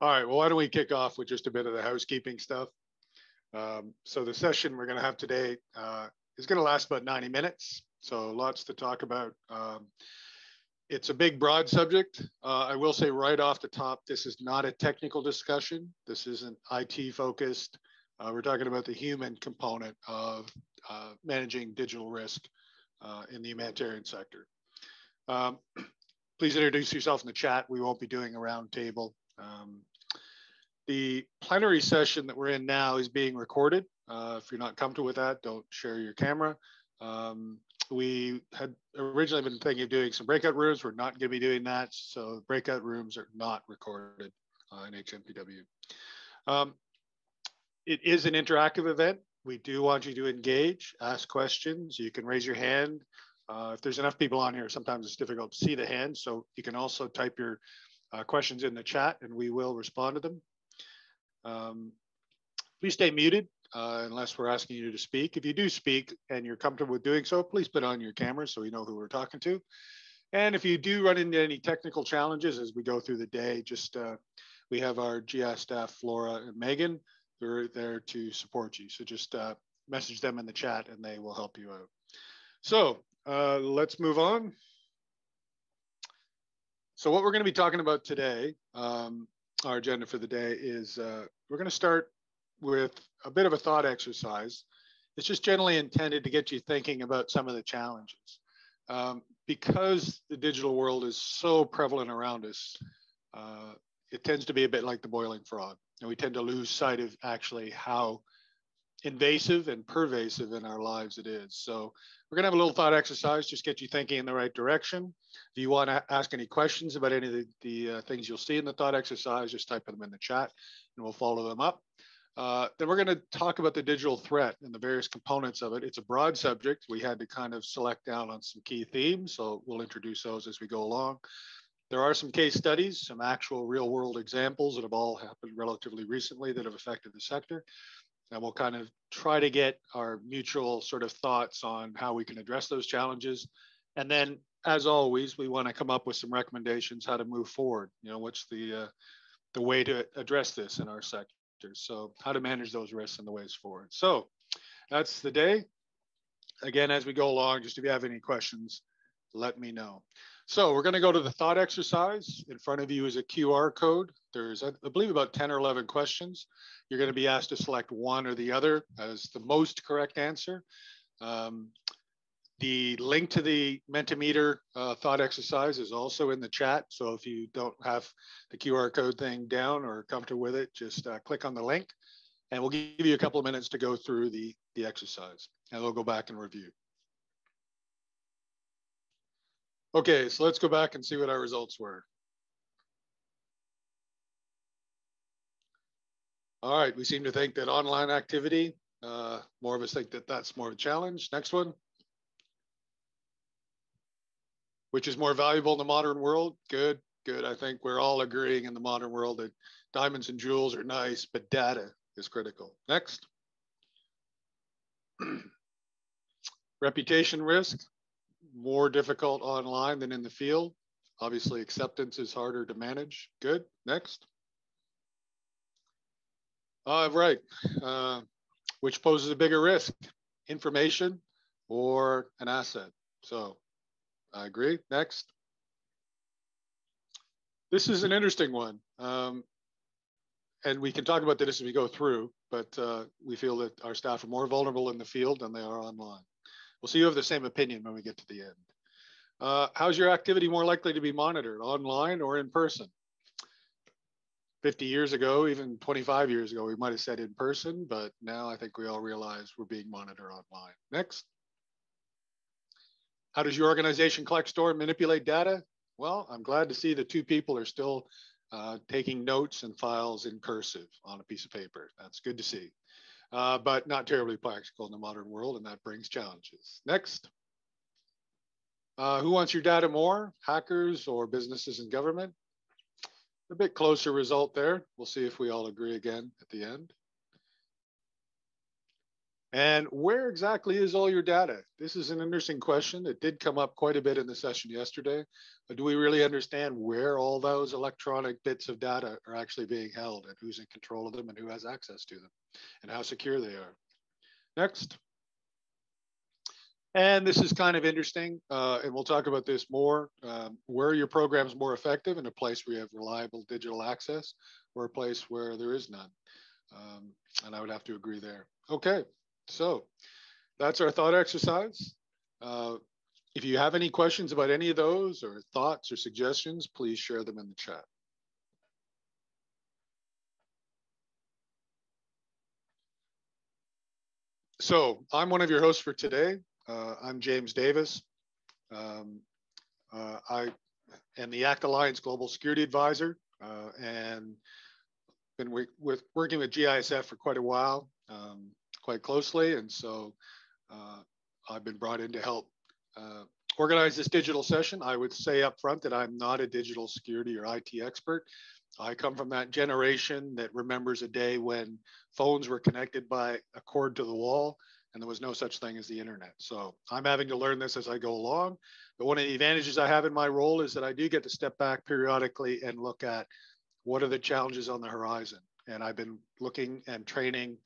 All right, well, why don't we kick off with just a bit of the housekeeping stuff? Um, so the session we're going to have today uh, is going to last about 90 minutes. So lots to talk about. Um, it's a big, broad subject. Uh, I will say right off the top, this is not a technical discussion. This isn't IT focused. Uh, we're talking about the human component of uh, managing digital risk uh, in the humanitarian sector. Um, please introduce yourself in the chat. We won't be doing a roundtable. Um, the plenary session that we're in now is being recorded. Uh, if you're not comfortable with that, don't share your camera. Um, we had originally been thinking of doing some breakout rooms. We're not going to be doing that. So breakout rooms are not recorded uh, in HNPW. Um, it is an interactive event. We do want you to engage, ask questions. You can raise your hand. Uh, if there's enough people on here, sometimes it's difficult to see the hand. So you can also type your uh, questions in the chat and we will respond to them. Um, please stay muted uh, unless we're asking you to speak. If you do speak and you're comfortable with doing so, please put on your camera so we know who we're talking to. And if you do run into any technical challenges as we go through the day, just uh, we have our GS staff, Flora and Megan. They're there to support you. So just uh, message them in the chat and they will help you out. So uh, let's move on. So what we're going to be talking about today, um, our agenda for the day is uh, we're going to start with a bit of a thought exercise. It's just generally intended to get you thinking about some of the challenges. Um, because the digital world is so prevalent around us, uh, it tends to be a bit like the boiling frog. And we tend to lose sight of actually how invasive and pervasive in our lives it is. So we're gonna have a little thought exercise, just get you thinking in the right direction. If you wanna ask any questions about any of the, the uh, things you'll see in the thought exercise, just type them in the chat and we'll follow them up. Uh, then we're gonna talk about the digital threat and the various components of it. It's a broad subject. We had to kind of select down on some key themes, so we'll introduce those as we go along. There are some case studies, some actual real world examples that have all happened relatively recently that have affected the sector and we'll kind of try to get our mutual sort of thoughts on how we can address those challenges. And then, as always, we want to come up with some recommendations how to move forward. You know, what's the uh, the way to address this in our sector? So, how to manage those risks and the ways forward. So, that's the day. Again, as we go along, just if you have any questions, let me know. So we're going to go to the thought exercise. In front of you is a QR code. There's, I believe, about 10 or 11 questions. You're going to be asked to select one or the other as the most correct answer. Um, the link to the Mentimeter uh, thought exercise is also in the chat. So if you don't have the QR code thing down or comfortable with it, just uh, click on the link and we'll give you a couple of minutes to go through the, the exercise and we'll go back and review. Okay, so let's go back and see what our results were. All right, we seem to think that online activity, uh, more of us think that that's more of a challenge. Next one. Which is more valuable in the modern world? Good, good. I think we're all agreeing in the modern world that diamonds and jewels are nice, but data is critical. Next. Reputation risk more difficult online than in the field. Obviously, acceptance is harder to manage. Good. Next. Uh, right. Uh, which poses a bigger risk, information or an asset? So I agree. Next. This is an interesting one. Um, and we can talk about this as we go through, but uh, we feel that our staff are more vulnerable in the field than they are online. We'll see you have the same opinion when we get to the end. Uh, how's your activity more likely to be monitored, online or in person? 50 years ago, even 25 years ago, we might have said in person, but now I think we all realize we're being monitored online. Next. How does your organization collect, store, and manipulate data? Well, I'm glad to see the two people are still uh, taking notes and files in cursive on a piece of paper. That's good to see uh, but not terribly practical in the modern world, and that brings challenges. Next. Uh, who wants your data more, hackers or businesses and government? A bit closer result there. We'll see if we all agree again at the end. And where exactly is all your data? This is an interesting question. It did come up quite a bit in the session yesterday. But do we really understand where all those electronic bits of data are actually being held and who's in control of them and who has access to them and how secure they are? Next. And this is kind of interesting, uh, and we'll talk about this more. Um, where are your programs more effective in a place where you have reliable digital access or a place where there is none? Um, and I would have to agree there. Okay. So that's our thought exercise. Uh, if you have any questions about any of those or thoughts or suggestions, please share them in the chat. So I'm one of your hosts for today. Uh, I'm James Davis. Um, uh, I am the ACT Alliance Global Security Advisor uh, and been with, working with GISF for quite a while. Um, quite closely. And so uh, I've been brought in to help uh, organize this digital session. I would say up front that I'm not a digital security or IT expert. I come from that generation that remembers a day when phones were connected by a cord to the wall and there was no such thing as the internet. So I'm having to learn this as I go along. But one of the advantages I have in my role is that I do get to step back periodically and look at what are the challenges on the horizon. And I've been looking and training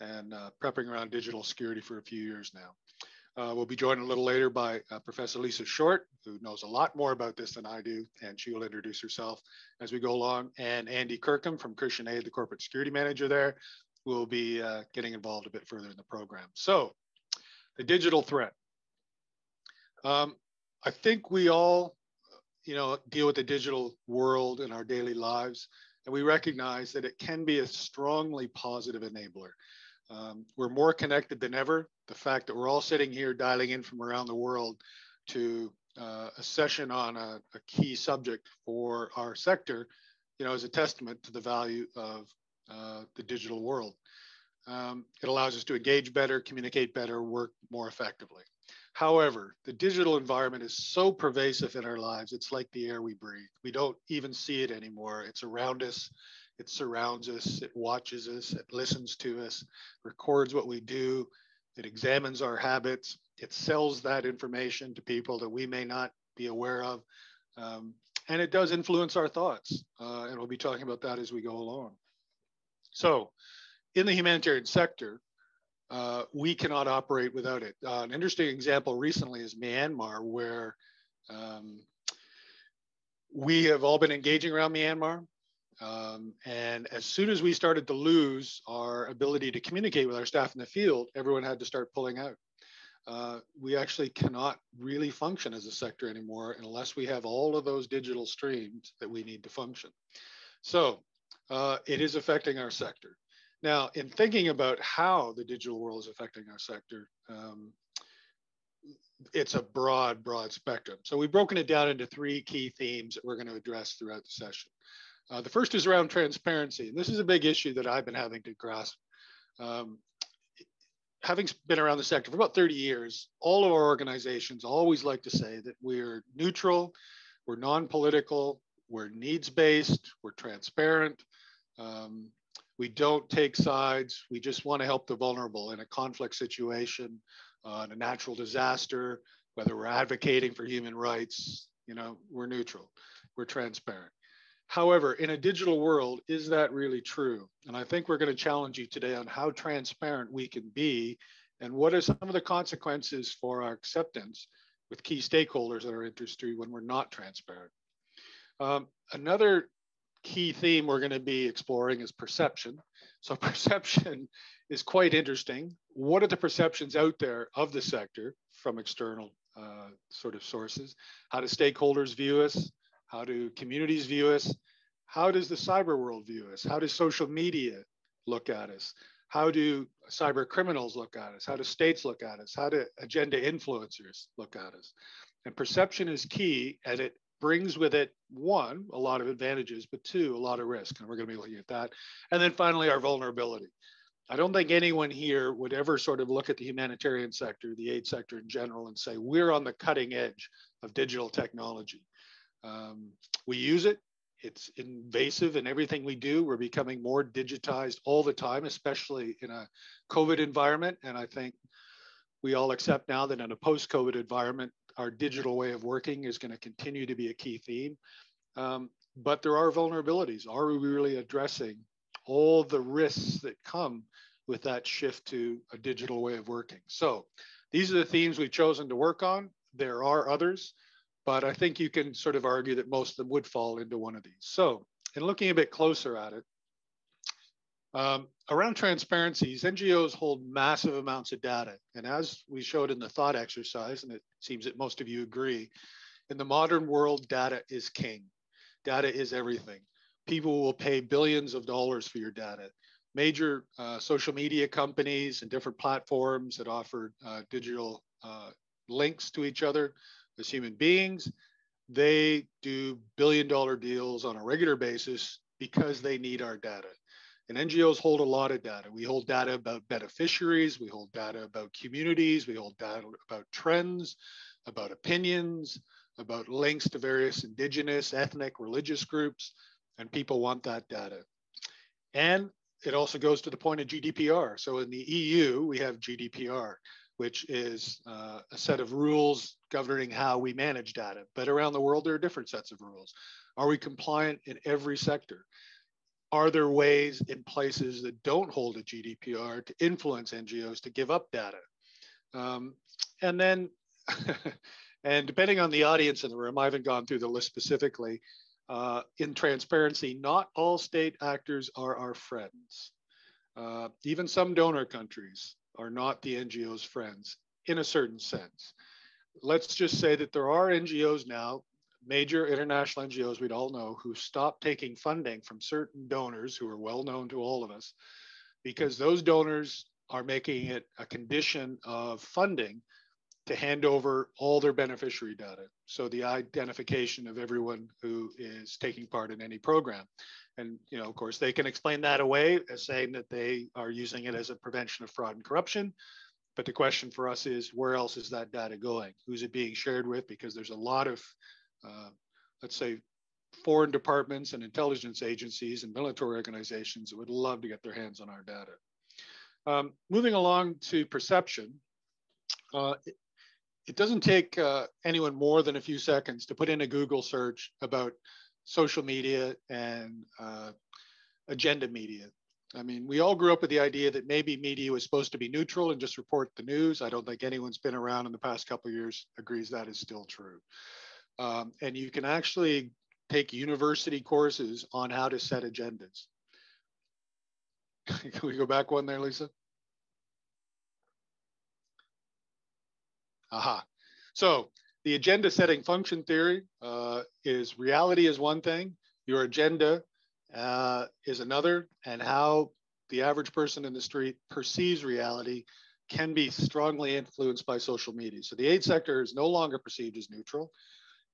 and uh, prepping around digital security for a few years now. Uh, we'll be joined a little later by uh, Professor Lisa Short, who knows a lot more about this than I do, and she will introduce herself as we go along. And Andy Kirkham from Christian Aid, the corporate security manager there, will be uh, getting involved a bit further in the program. So, the digital threat. Um, I think we all, you know, deal with the digital world in our daily lives, and we recognize that it can be a strongly positive enabler. Um, we're more connected than ever. The fact that we're all sitting here dialing in from around the world to uh, a session on a, a, key subject for our sector, you know, is a testament to the value of uh, the digital world. Um, it allows us to engage better, communicate better, work more effectively. However, the digital environment is so pervasive in our lives, it's like the air we breathe. We don't even see it anymore. It's around us, it surrounds us, it watches us, it listens to us, records what we do, it examines our habits, it sells that information to people that we may not be aware of. Um, and it does influence our thoughts. Uh, and we'll be talking about that as we go along. So, in the humanitarian sector, uh, we cannot operate without it. Uh, an interesting example recently is Myanmar, where um, we have all been engaging around Myanmar. Um, and as soon as we started to lose our ability to communicate with our staff in the field, everyone had to start pulling out. Uh, we actually cannot really function as a sector anymore unless we have all of those digital streams that we need to function. So uh, it is affecting our sector. Now, in thinking about how the digital world is affecting our sector, um, it's a broad, broad spectrum. So we've broken it down into three key themes that we're going to address throughout the session. Uh, the first is around transparency. And this is a big issue that I've been having to grasp. Um, having been around the sector for about 30 years, all of our organizations always like to say that we're neutral, we're non-political, we're needs-based, we're transparent. Um, we don't take sides. We just want to help the vulnerable in a conflict situation, uh, in a natural disaster, whether we're advocating for human rights, you know, we're neutral, we're transparent. However, in a digital world, is that really true? And I think we're going to challenge you today on how transparent we can be and what are some of the consequences for our acceptance with key stakeholders in our industry when we're not transparent. Um, another key theme we're going to be exploring is perception. So perception is quite interesting. What are the perceptions out there of the sector from external uh, sort of sources? How do stakeholders view us? How do communities view us? How does the cyber world view us? How does social media look at us? How do cyber criminals look at us? How do states look at us? How do agenda influencers look at us? And perception is key, and it brings with it one, a lot of advantages, but two, a lot of risk. And we're going to be looking at that. And then finally, our vulnerability. I don't think anyone here would ever sort of look at the humanitarian sector, the aid sector in general, and say, we're on the cutting edge of digital technology. Um, we use it, it's invasive in everything we do. We're becoming more digitized all the time, especially in a COVID environment. And I think we all accept now that in a post COVID environment, our digital way of working is going to continue to be a key theme. Um, but there are vulnerabilities. Are we really addressing all the risks that come with that shift to a digital way of working? So these are the themes we've chosen to work on. There are others, but I think you can sort of argue that most of them would fall into one of these. So in looking a bit closer at it, um, around transparencies, NGOs hold massive amounts of data. And as we showed in the thought exercise, and it seems that most of you agree, in the modern world, data is king. Data is everything. People will pay billions of dollars for your data. Major uh, social media companies and different platforms that offer uh, digital uh, links to each other as human beings, they do billion dollar deals on a regular basis because they need our data. And NGOs hold a lot of data. We hold data about beneficiaries, we hold data about communities, we hold data about trends, about opinions, about links to various indigenous, ethnic, religious groups, and people want that data. And it also goes to the point of GDPR. So in the EU, we have GDPR, which is uh, a set of rules governing how we manage data. But around the world, there are different sets of rules. Are we compliant in every sector? Are there ways in places that don't hold a GDPR to influence NGOs to give up data? Um, and then And depending on the audience in the room, I haven't gone through the list specifically. Uh, in transparency, not all state actors are our friends. Uh, even some donor countries are not the NGO's friends in a certain sense. Let's just say that there are NGOs now, major international NGOs we'd all know, who stopped taking funding from certain donors who are well known to all of us because those donors are making it a condition of funding to hand over all their beneficiary data. So the identification of everyone who is taking part in any program. And, you know, of course, they can explain that away as saying that they are using it as a prevention of fraud and corruption. But the question for us is where else is that data going? Who's it being shared with? Because there's a lot of, uh, let's say, foreign departments and intelligence agencies and military organizations that would love to get their hands on our data. Um, moving along to perception, uh, it doesn't take uh, anyone more than a few seconds to put in a Google search about social media and uh, agenda media. I mean, we all grew up with the idea that maybe media was supposed to be neutral and just report the news. I don't think anyone's been around in the past couple years agrees that is still true. Um, and you can actually take university courses on how to set agendas. can we go back one there, Lisa? Aha. So the agenda setting function theory uh, is reality is one thing, your agenda uh, is another, and how the average person in the street perceives reality can be strongly influenced by social media. So the aid sector is no longer perceived as neutral.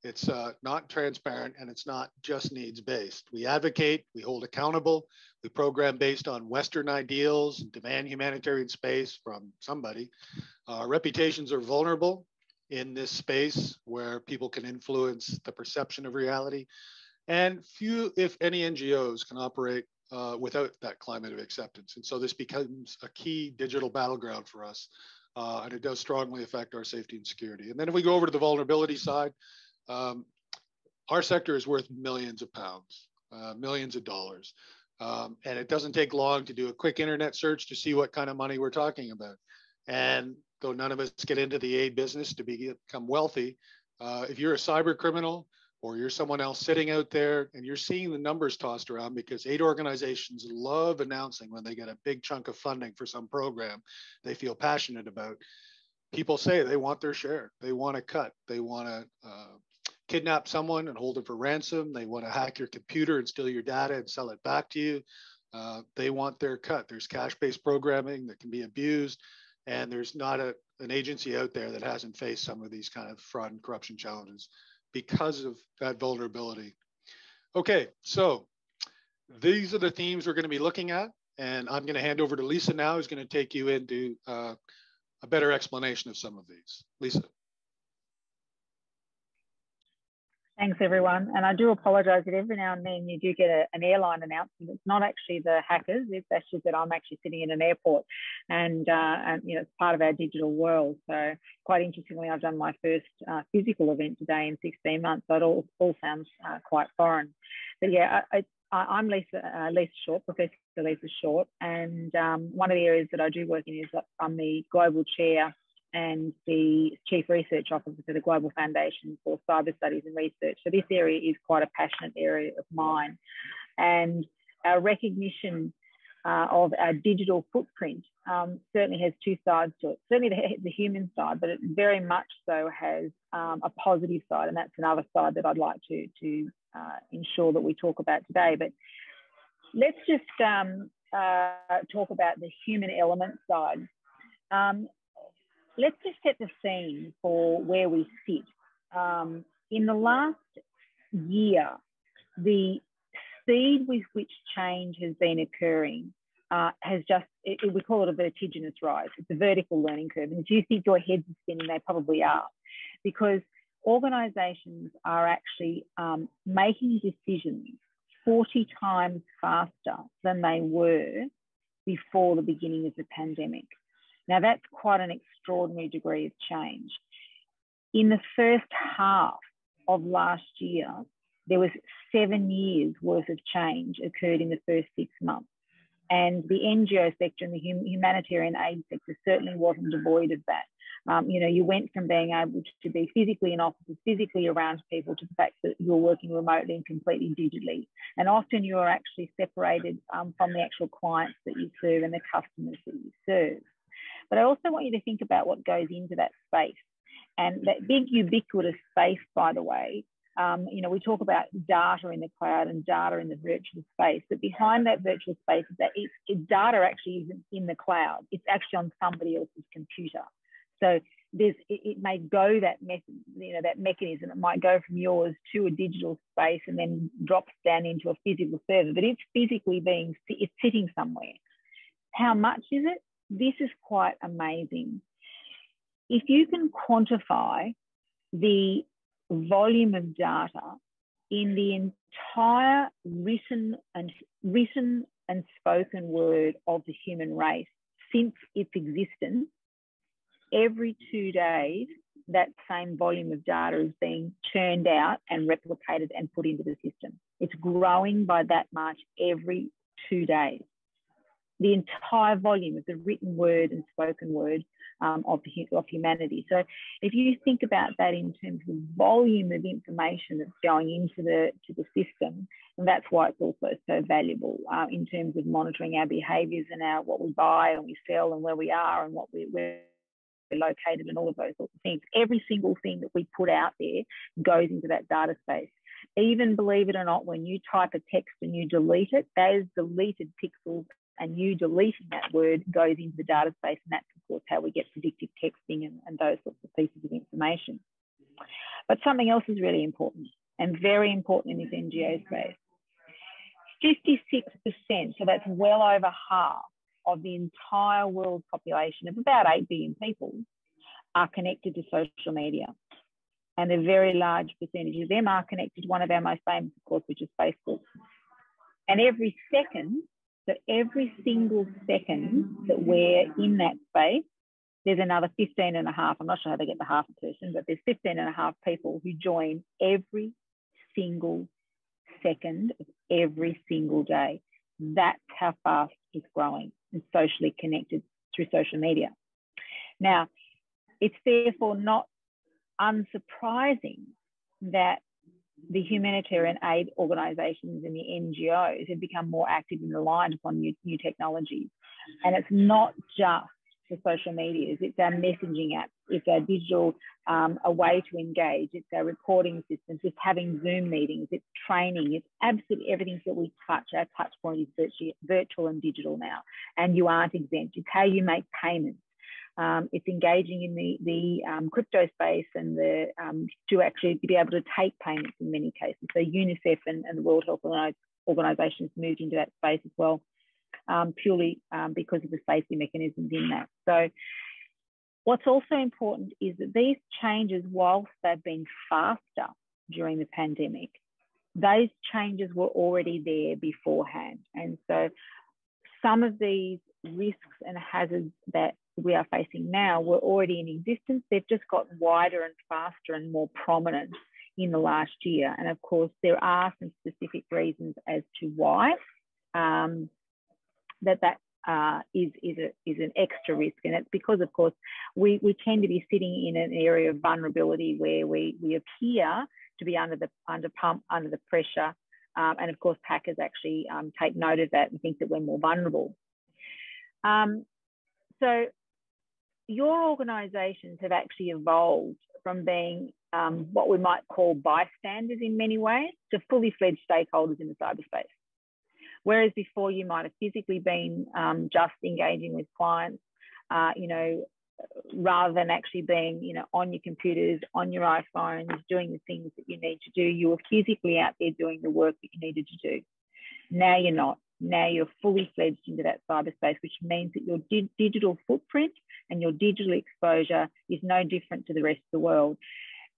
It's uh, not transparent and it's not just needs based. We advocate, we hold accountable, we program based on Western ideals and demand humanitarian space from somebody. Uh, reputations are vulnerable in this space where people can influence the perception of reality. And few, if any, NGOs can operate uh, without that climate of acceptance. And so this becomes a key digital battleground for us. Uh, and it does strongly affect our safety and security. And then if we go over to the vulnerability side, um, our sector is worth millions of pounds, uh, millions of dollars. Um, and it doesn't take long to do a quick internet search to see what kind of money we're talking about. And though none of us get into the aid business to become wealthy, uh, if you're a cyber criminal or you're someone else sitting out there and you're seeing the numbers tossed around because aid organizations love announcing when they get a big chunk of funding for some program they feel passionate about, people say they want their share. They want a cut. They want to uh, kidnap someone and hold them for ransom. They want to hack your computer and steal your data and sell it back to you. Uh, they want their cut. There's cash based programming that can be abused. And there's not a, an agency out there that hasn't faced some of these kind of fraud and corruption challenges because of that vulnerability. Okay, so these are the themes we're going to be looking at. And I'm going to hand over to Lisa now, who's going to take you into uh, a better explanation of some of these. Lisa. Thanks, everyone. And I do apologise that every now and then you do get a, an airline announcement. It's not actually the hackers. It's actually that I'm actually sitting in an airport, and, uh, and you know it's part of our digital world. So quite interestingly, I've done my first uh, physical event today in 16 months. So it all, all sounds uh, quite foreign. But yeah, I, I, am Lisa, Lisa Short, Professor Lisa Short, and um, one of the areas that I do work in is I'm the global chair and the Chief Research Officer for the Global Foundation for Cyber Studies and Research. So this area is quite a passionate area of mine. And our recognition uh, of our digital footprint um, certainly has two sides to it. Certainly the, the human side, but it very much so has um, a positive side. And that's another side that I'd like to, to uh, ensure that we talk about today. But let's just um, uh, talk about the human element side. Um, let's just set the scene for where we sit. Um, in the last year, the speed with which change has been occurring uh, has just, it, we call it a vertiginous rise. It's a vertical learning curve. And if you think your heads are spinning, they probably are. Because organizations are actually um, making decisions 40 times faster than they were before the beginning of the pandemic. Now, that's quite an extraordinary degree of change. In the first half of last year, there was seven years worth of change occurred in the first six months. And the NGO sector and the humanitarian aid sector certainly wasn't devoid of that. Um, you know, you went from being able to be physically in offices, physically around people, to the fact that you're working remotely and completely digitally. And often you are actually separated um, from the actual clients that you serve and the customers that you serve. But I also want you to think about what goes into that space. And that big ubiquitous space, by the way, um, you know, we talk about data in the cloud and data in the virtual space, but behind that virtual space is that it's, it, data actually isn't in the cloud. It's actually on somebody else's computer. So there's, it, it may go that method, you know, that mechanism. It might go from yours to a digital space and then drops down into a physical server, but it's physically being, it's sitting somewhere. How much is it? This is quite amazing. If you can quantify the volume of data in the entire written and written and spoken word of the human race since its existence, every two days, that same volume of data is being churned out and replicated and put into the system. It's growing by that much every two days the entire volume of the written word and spoken word um, of, of humanity. So if you think about that in terms of volume of information that's going into the to the system, and that's why it's also so valuable uh, in terms of monitoring our behaviours and our what we buy and we sell and where we are and what we, we're located and all of those sorts of things. Every single thing that we put out there goes into that data space. Even believe it or not, when you type a text and you delete it, those deleted pixels and you deleting that word goes into the data space and that's of course how we get predictive texting and, and those sorts of pieces of information. But something else is really important and very important in this NGO space. 56%, so that's well over half of the entire world population of about 8 billion people are connected to social media. And a very large percentage of them are connected to one of our most famous, of course, which is Facebook. And every second, so every single second that we're in that space, there's another 15 and a half. I'm not sure how they get the half a person, but there's 15 and a half people who join every single second of every single day. That's how fast it's growing and socially connected through social media. Now, it's therefore not unsurprising that the humanitarian aid organisations and the NGOs have become more active and reliant upon new, new technologies. And it's not just the social medias, it's our messaging apps, it's our digital, um, a way to engage, it's our recording systems, it's having Zoom meetings, it's training, it's absolutely everything that we touch. Our touch point is virtual, and digital now, and you aren't exempt. It's how you make payments. Um, it's engaging in the, the um, crypto space and the, um, to actually be able to take payments in many cases. So UNICEF and, and the World Health Organization has moved into that space as well, um, purely um, because of the safety mechanisms in that. So what's also important is that these changes, whilst they've been faster during the pandemic. Those changes were already there beforehand. And so some of these risks and hazards that we are facing now were already in existence. They've just gotten wider and faster and more prominent in the last year. And of course, there are some specific reasons as to why um, that that uh, is is, a, is an extra risk, and it's because, of course, we, we tend to be sitting in an area of vulnerability where we we appear to be under the under pump under the pressure, um, and of course, packers actually um, take note of that and think that we're more vulnerable. Um, so, your organisations have actually evolved from being um, what we might call bystanders in many ways to fully fledged stakeholders in the cyberspace. Whereas before you might have physically been um, just engaging with clients, uh, you know, rather than actually being, you know, on your computers, on your iPhones, doing the things that you need to do, you were physically out there doing the work that you needed to do. Now you're not. Now you're fully fledged into that cyberspace, which means that your di digital footprint and your digital exposure is no different to the rest of the world.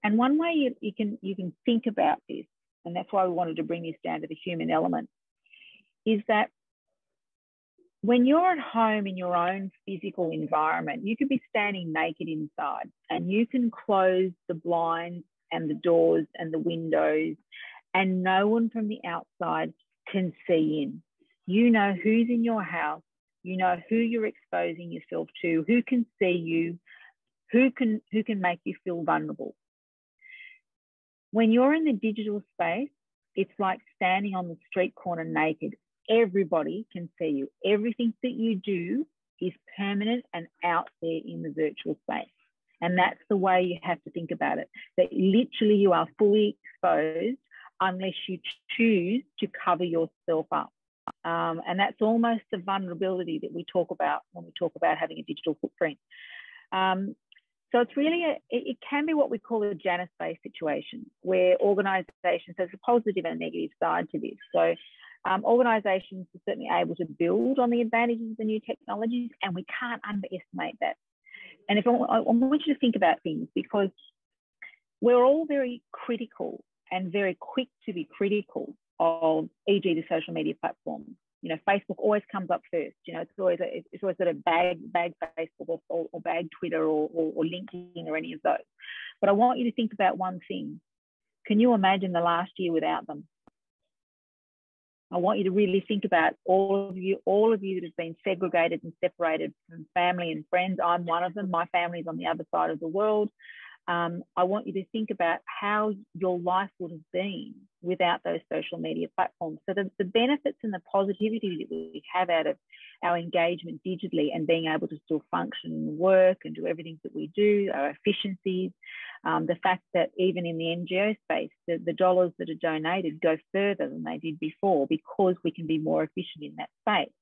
And one way you, you can you can think about this, and that's why we wanted to bring this down to the human element, is that when you're at home in your own physical environment, you could be standing naked inside and you can close the blinds and the doors and the windows, and no one from the outside can see in. You know who's in your house, you know who you're exposing yourself to, who can see you, who can who can make you feel vulnerable. When you're in the digital space, it's like standing on the street corner naked everybody can see you. Everything that you do is permanent and out there in the virtual space. And that's the way you have to think about it that literally you are fully exposed unless you choose to cover yourself up. Um, and that's almost the vulnerability that we talk about when we talk about having a digital footprint. Um, so it's really, a, it, can be what we call a Janus based situation where organizations, there's a positive and a negative side to this. So um, organisations are certainly able to build on the advantages of the new technologies, and we can't underestimate that. And if I, I want you to think about things because we're all very critical and very quick to be critical of, e.g., the social media platforms. You know, Facebook always comes up first. You know, it's always a, it's always sort of bag bag Facebook or, or, or bag Twitter or, or, or LinkedIn or any of those. But I want you to think about one thing. Can you imagine the last year without them? I want you to really think about all of you, all of you that have been segregated and separated from family and friends. I'm one of them. My family's on the other side of the world. Um, I want you to think about how your life would have been without those social media platforms. So the, the benefits and the positivity that we have out of our engagement digitally and being able to still function and work and do everything that we do, our efficiencies, um, the fact that even in the NGO space, the, the dollars that are donated go further than they did before because we can be more efficient in that space.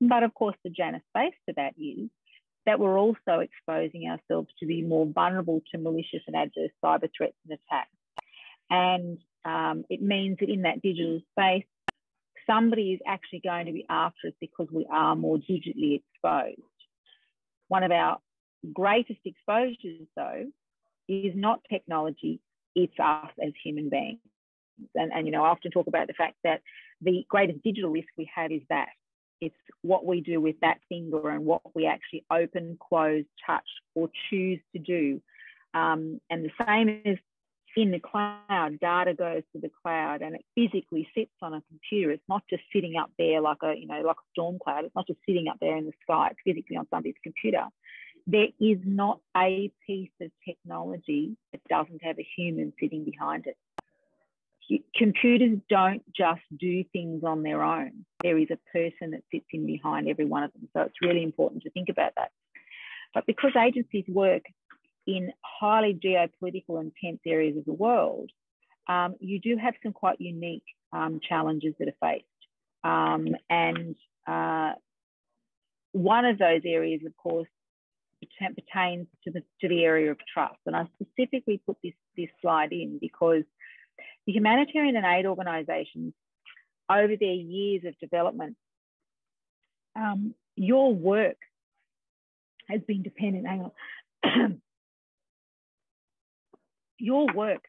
But of course, the Janus space to that is that we're also exposing ourselves to be more vulnerable to malicious and adverse cyber threats and attacks. And um, it means that in that digital space, somebody is actually going to be after us because we are more digitally exposed. One of our greatest exposures, though, is not technology, it's us as human beings. And, and, you know, I often talk about the fact that the greatest digital risk we have is that it's what we do with that finger and what we actually open, close, touch, or choose to do. Um, and the same is in the cloud, data goes to the cloud and it physically sits on a computer. It's not just sitting up there like a, you know, like a storm cloud. It's not just sitting up there in the sky. It's physically on somebody's computer there is not a piece of technology that doesn't have a human sitting behind it. Computers don't just do things on their own. There is a person that sits in behind every one of them. So it's really important to think about that. But because agencies work in highly geopolitical and tense areas of the world, um, you do have some quite unique um, challenges that are faced. Um, and uh, one of those areas, of course, pertains to the, to the area of trust. And I specifically put this, this slide in because the humanitarian and aid organisations, over their years of development, um, your work has been dependent, hang on, your work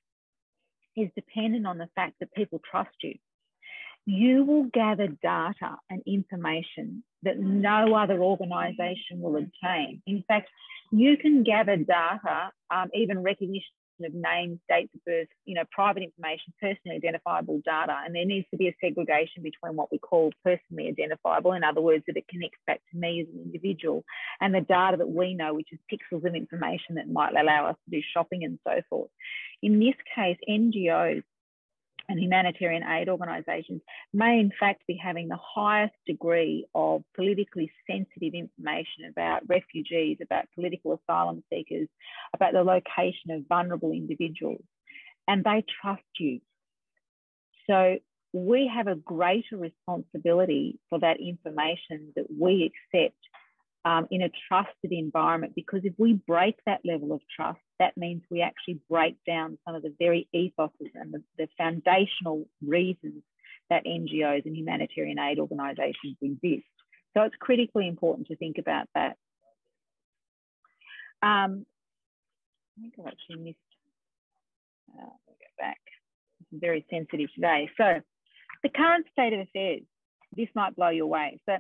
is dependent on the fact that people trust you. You will gather data and information that no other organization will obtain. In fact, you can gather data, um, even recognition of names, dates of birth, you know, private information, personally identifiable data, and there needs to be a segregation between what we call personally identifiable, in other words, that it connects back to me as an individual, and the data that we know, which is pixels of information that might allow us to do shopping and so forth. In this case, NGOs and humanitarian aid organisations may in fact be having the highest degree of politically sensitive information about refugees, about political asylum seekers, about the location of vulnerable individuals, and they trust you. So we have a greater responsibility for that information that we accept um, in a trusted environment because if we break that level of trust, that means we actually break down some of the very ethoses and the, the foundational reasons that NGOs and humanitarian aid organisations exist. So it's critically important to think about that. Um, I think I've actually missed, uh, let me go back. Is very sensitive today. So the current state of affairs, this might blow you away. So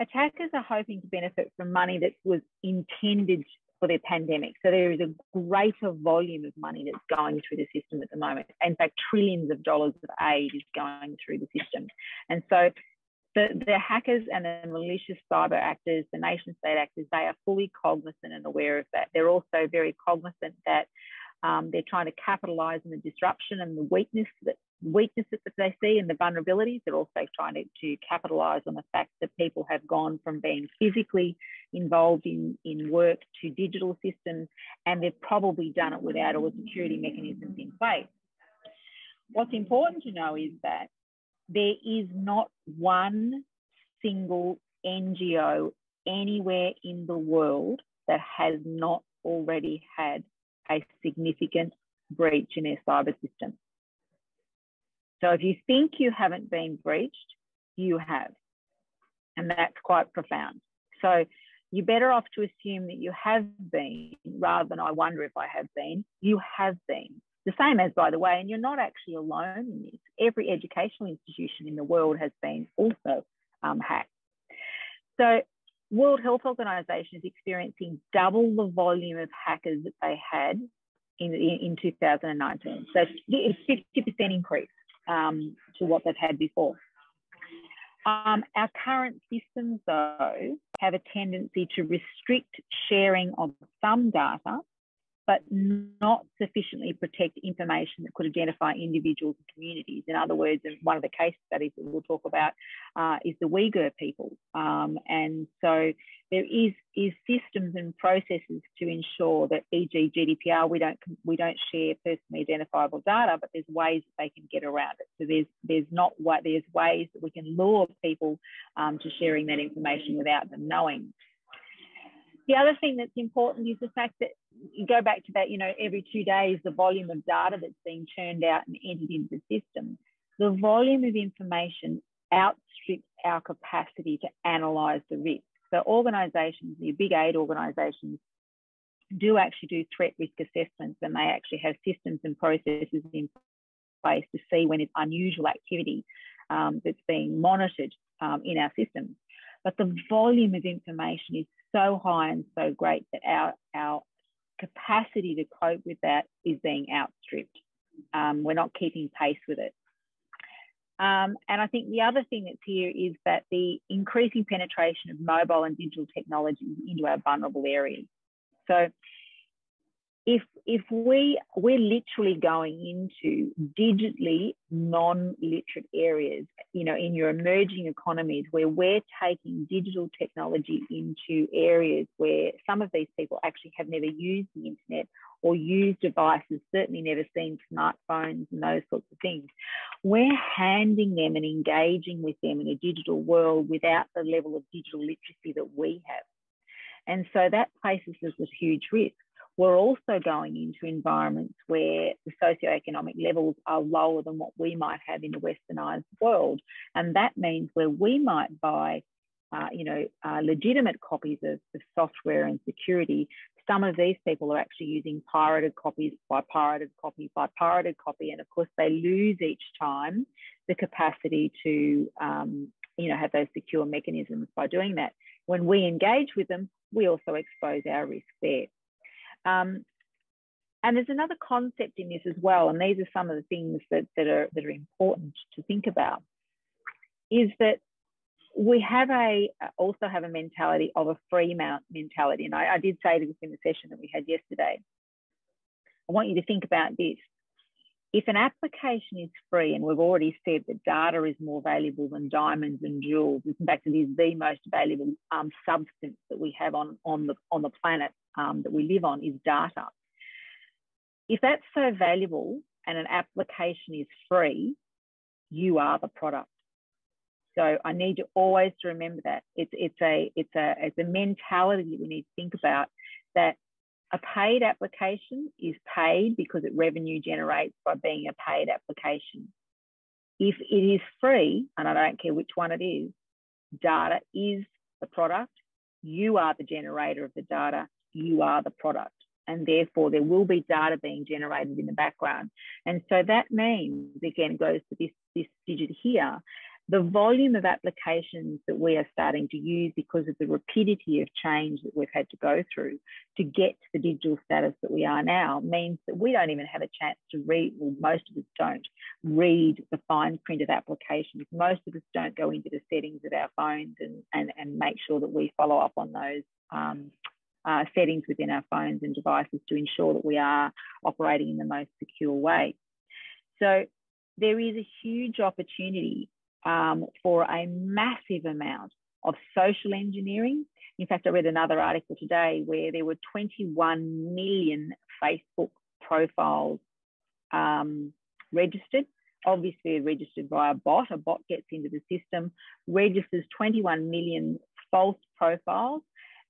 attackers are hoping to benefit from money that was intended for their pandemic. So there is a greater volume of money that's going through the system at the moment. In fact, trillions of dollars of aid is going through the system. And so the, the hackers and the malicious cyber actors, the nation state actors, they are fully cognizant and aware of that. They're also very cognizant that um, they're trying to capitalize on the disruption and the weakness that weaknesses that they see and the vulnerabilities. They're also trying to, to capitalize on the fact that people have gone from being physically involved in, in work to digital systems, and they've probably done it without all the security mechanisms in place. What's important to know is that there is not one single NGO anywhere in the world that has not already had a significant breach in their cyber system. So if you think you haven't been breached, you have. And that's quite profound. So you're better off to assume that you have been rather than I wonder if I have been. You have been. The same as, by the way, and you're not actually alone in this. Every educational institution in the world has been also um, hacked. So World Health Organization is experiencing double the volume of hackers that they had in, in, in 2019. So it's 50% increase um, to what they've had before. Um, our current systems, though, have a tendency to restrict sharing of some data but not sufficiently protect information that could identify individuals and communities. In other words, one of the case studies that we'll talk about uh, is the Uyghur people. Um, and so there is, is systems and processes to ensure that, e.g., GDPR, we don't we don't share personally identifiable data, but there's ways that they can get around it. So there's there's not there's ways that we can lure people um, to sharing that information without them knowing. The other thing that's important is the fact that you go back to that, you know, every two days, the volume of data that's being churned out and entered into the system, the volume of information outstrips our capacity to analyze the risk. So organizations, the big aid organizations, do actually do threat risk assessments and they actually have systems and processes in place to see when it's unusual activity um, that's being monitored um, in our systems. But the volume of information is so high and so great that our, our capacity to cope with that is being outstripped. Um, we're not keeping pace with it. Um, and I think the other thing that's here is that the increasing penetration of mobile and digital technologies into our vulnerable areas. So if if we we're literally going into digitally non-literate areas you know in your emerging economies where we're taking digital technology into areas where some of these people actually have never used the internet or used devices certainly never seen smartphones and those sorts of things. We're handing them and engaging with them in a digital world without the level of digital literacy that we have. And so that places us at huge risk we're also going into environments where the socioeconomic levels are lower than what we might have in a westernized world. And that means where we might buy, uh, you know, uh, legitimate copies of, of software and security, some of these people are actually using pirated copies by pirated copy by pirated copy. And of course, they lose each time the capacity to, um, you know, have those secure mechanisms by doing that. When we engage with them, we also expose our risk there. Um, and there's another concept in this as well, and these are some of the things that, that, are, that are important to think about, is that we have a also have a mentality of a free mount mentality. And I, I did say this in the session that we had yesterday. I want you to think about this. If an application is free, and we've already said that data is more valuable than diamonds and jewels, in fact, it is the most valuable um, substance that we have on, on, the, on the planet um, that we live on is data. If that's so valuable and an application is free, you are the product. So I need you always to remember that it's it's a it's a it's a mentality that we need to think about that a paid application is paid because it revenue generates by being a paid application. If it is free, and I don't care which one it is, data is the product. You are the generator of the data. You are the product. And therefore, there will be data being generated in the background. And so that means, again, goes to this, this digit here, the volume of applications that we are starting to use because of the rapidity of change that we've had to go through to get to the digital status that we are now means that we don't even have a chance to read, well, most of us don't read the fine print of applications. Most of us don't go into the settings of our phones and, and, and make sure that we follow up on those um, uh, settings within our phones and devices to ensure that we are operating in the most secure way. So there is a huge opportunity um, for a massive amount of social engineering. In fact, I read another article today where there were 21 million Facebook profiles um, registered. Obviously, registered via a bot. A bot gets into the system, registers 21 million false profiles,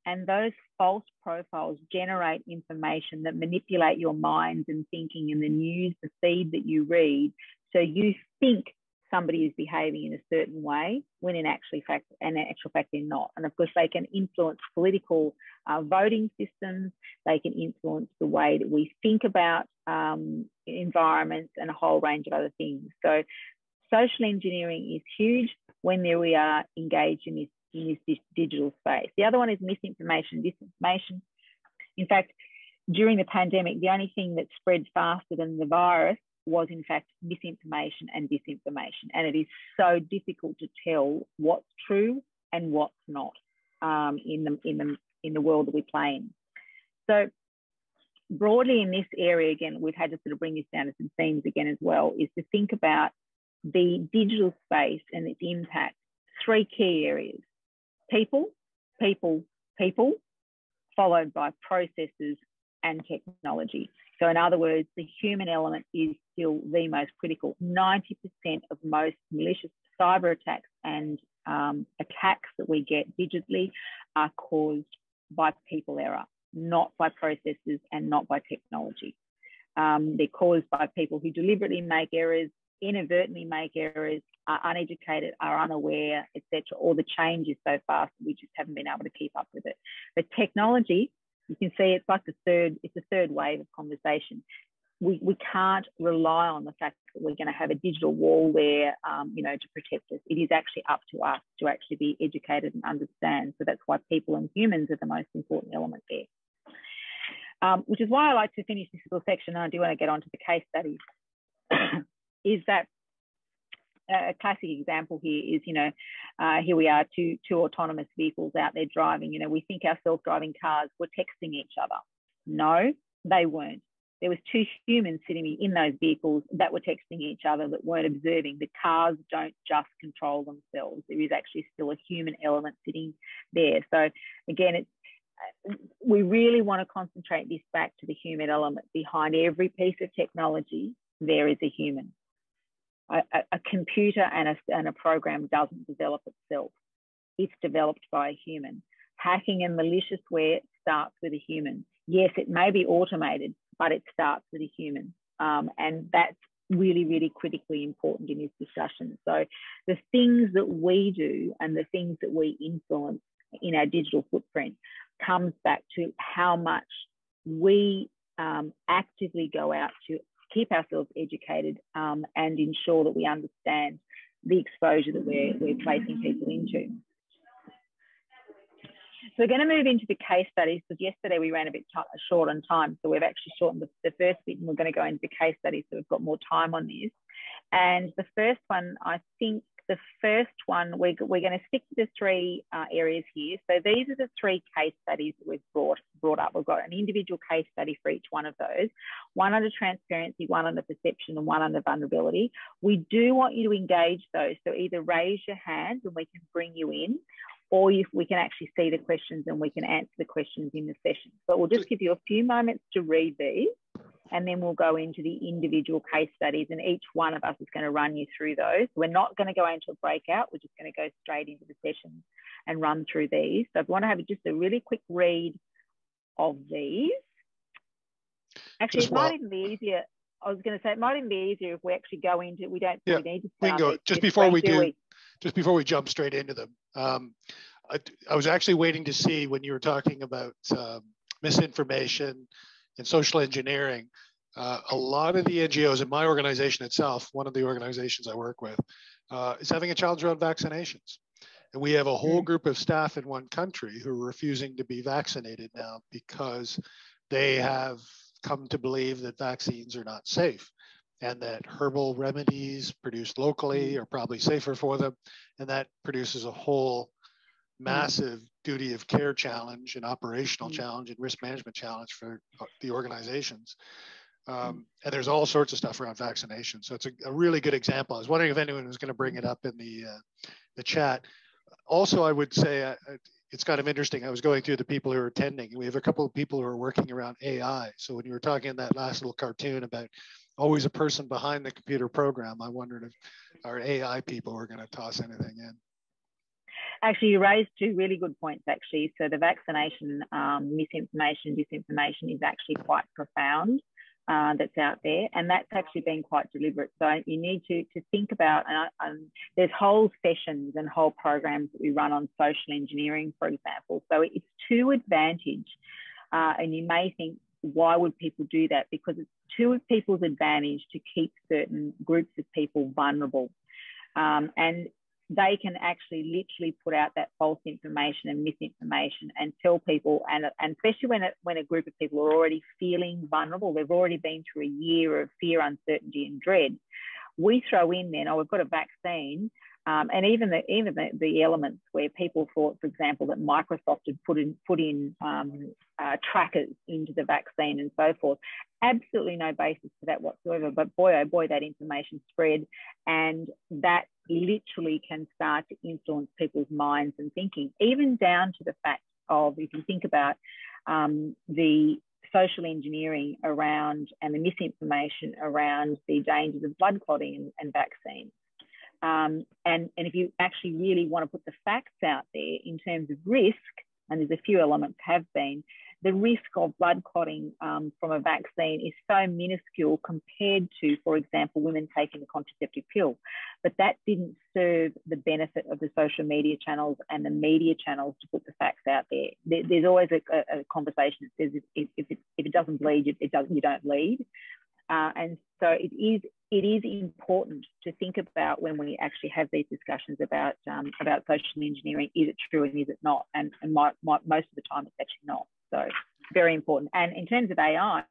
and those false profiles generate information that manipulate your minds and thinking and the news, the feed that you read. So you think somebody is behaving in a certain way when in actually fact and actual fact they're not. And of course they can influence political uh, voting systems. They can influence the way that we think about um, environments and a whole range of other things. So social engineering is huge when there we are engaged in this in this digital space. The other one is misinformation disinformation. In fact during the pandemic the only thing that spread faster than the virus was in fact misinformation and disinformation. And it is so difficult to tell what's true and what's not um, in, the, in, the, in the world that we play in. So broadly in this area, again, we've had to sort of bring this down to some themes again as well, is to think about the digital space and its impact. Three key areas, people, people, people, followed by processes and technology. So, in other words, the human element is still the most critical. 90% of most malicious cyber attacks and um, attacks that we get digitally are caused by people error, not by processes and not by technology. Um, they're caused by people who deliberately make errors, inadvertently make errors, are uneducated, are unaware, etc. All the change is so fast that we just haven't been able to keep up with it. But technology you can see it's like the third, it's a third wave of conversation. We, we can't rely on the fact that we're going to have a digital wall there, um, you know, to protect us. It is actually up to us to actually be educated and understand. So that's why people and humans are the most important element there. Um, which is why I like to finish this little section, and I do want to get onto the case studies, is that a classic example here is, you know, uh, here we are, two, two autonomous vehicles out there driving. You know, we think our self-driving cars were texting each other. No, they weren't. There was two humans sitting in those vehicles that were texting each other that weren't observing. The cars don't just control themselves. There is actually still a human element sitting there. So again, it's we really want to concentrate this back to the human element behind every piece of technology. There is a human a, a computer and a, and a program doesn't develop itself. It's developed by a human. Hacking and malicious ware starts with a human. Yes, it may be automated, but it starts with a human. Um, and that's really, really critically important in this discussion. So the things that we do and the things that we influence in our digital footprint comes back to how much we um, actively go out to keep ourselves educated um, and ensure that we understand the exposure that we're, we're placing people into. So we're going to move into the case studies because yesterday we ran a bit short on time. So we've actually shortened the, the first bit and we're going to go into the case studies so we've got more time on this. And the first one, I think the first one, we're, we're going to stick to the three uh, areas here. So these are the three case studies that we've brought, brought up. We've got an individual case study for each one of those, one under transparency, one under perception, and one under vulnerability. We do want you to engage those. So either raise your hand and we can bring you in, or if we can actually see the questions and we can answer the questions in the session. But we'll just give you a few moments to read these and then we'll go into the individual case studies and each one of us is going to run you through those. We're not going to go into a breakout, we're just going to go straight into the sessions and run through these. So if you want to have just a really quick read of these. Actually, just it might even be easier. I was going to say it might even be easier if we actually go into we don't yeah, we need to we can go just before we do we? just before we jump straight into them. Um, I, I, was actually waiting to see when you were talking about um, misinformation and social engineering. Uh, a lot of the NGOs in my organization itself, one of the organizations I work with, uh, is having a challenge around vaccinations. And we have a whole mm. group of staff in one country who are refusing to be vaccinated now because they have come to believe that vaccines are not safe and that herbal remedies produced locally mm. are probably safer for them. And that produces a whole mm. massive duty of care challenge and operational mm-hmm. challenge and risk management challenge for uh, the organizations. Um, and there's all sorts of stuff around vaccination. So it's a, a, really good example. I was wondering if anyone was going to bring it up in the uh, the chat. Also, I would say uh, it's kind of interesting. I was going through the people who are attending, we have a couple of people who are working around AI. So when you were talking in that last little cartoon about always a person behind the computer program. I wondered if our AI people were going to toss anything in. Actually, you raised two really good points, actually. So the vaccination um, misinformation, disinformation is actually quite profound. Uh, that's out there, and that's actually been quite deliberate. So you need to to think about, and um, there's whole sessions and whole programs that we run on social engineering, for example. So it's to advantage, uh, and you may think, why would people do that? Because it's to people's advantage to keep certain groups of people vulnerable. Um, and they can actually literally put out that false information and misinformation and tell people, and, and especially when, it, when a group of people are already feeling vulnerable, they've already been through a year of fear, uncertainty, and dread. We throw in then, oh, we've got a vaccine, um, and even the even the, the, elements where people thought, for example, that Microsoft had put in put in um, uh, trackers into the vaccine and so forth. Absolutely no basis for that whatsoever. But boy, oh boy, that information spread, and that literally can start to influence people's minds and thinking, even down to the fact of if you think about um, the social engineering around and the misinformation around the dangers of blood clotting and, and vaccines. Um, and, and if you actually really want to put the facts out there in terms of risk, and there's a few elements have been, the risk of blood clotting um, from a vaccine is so minuscule compared to, for example, women taking a contraceptive pill. But that didn't serve the benefit of the social media channels and the media channels to put the facts out there. there there's always a, a, conversation that says if, if, it, if it doesn't bleed, it, it doesn't, you don't lead. Uh, and so it is it is important to think about when we actually have these discussions about um, about social engineering. Is it true and is it not? And, and my, my, most of the time, it's actually not. So very important. And in terms of AI,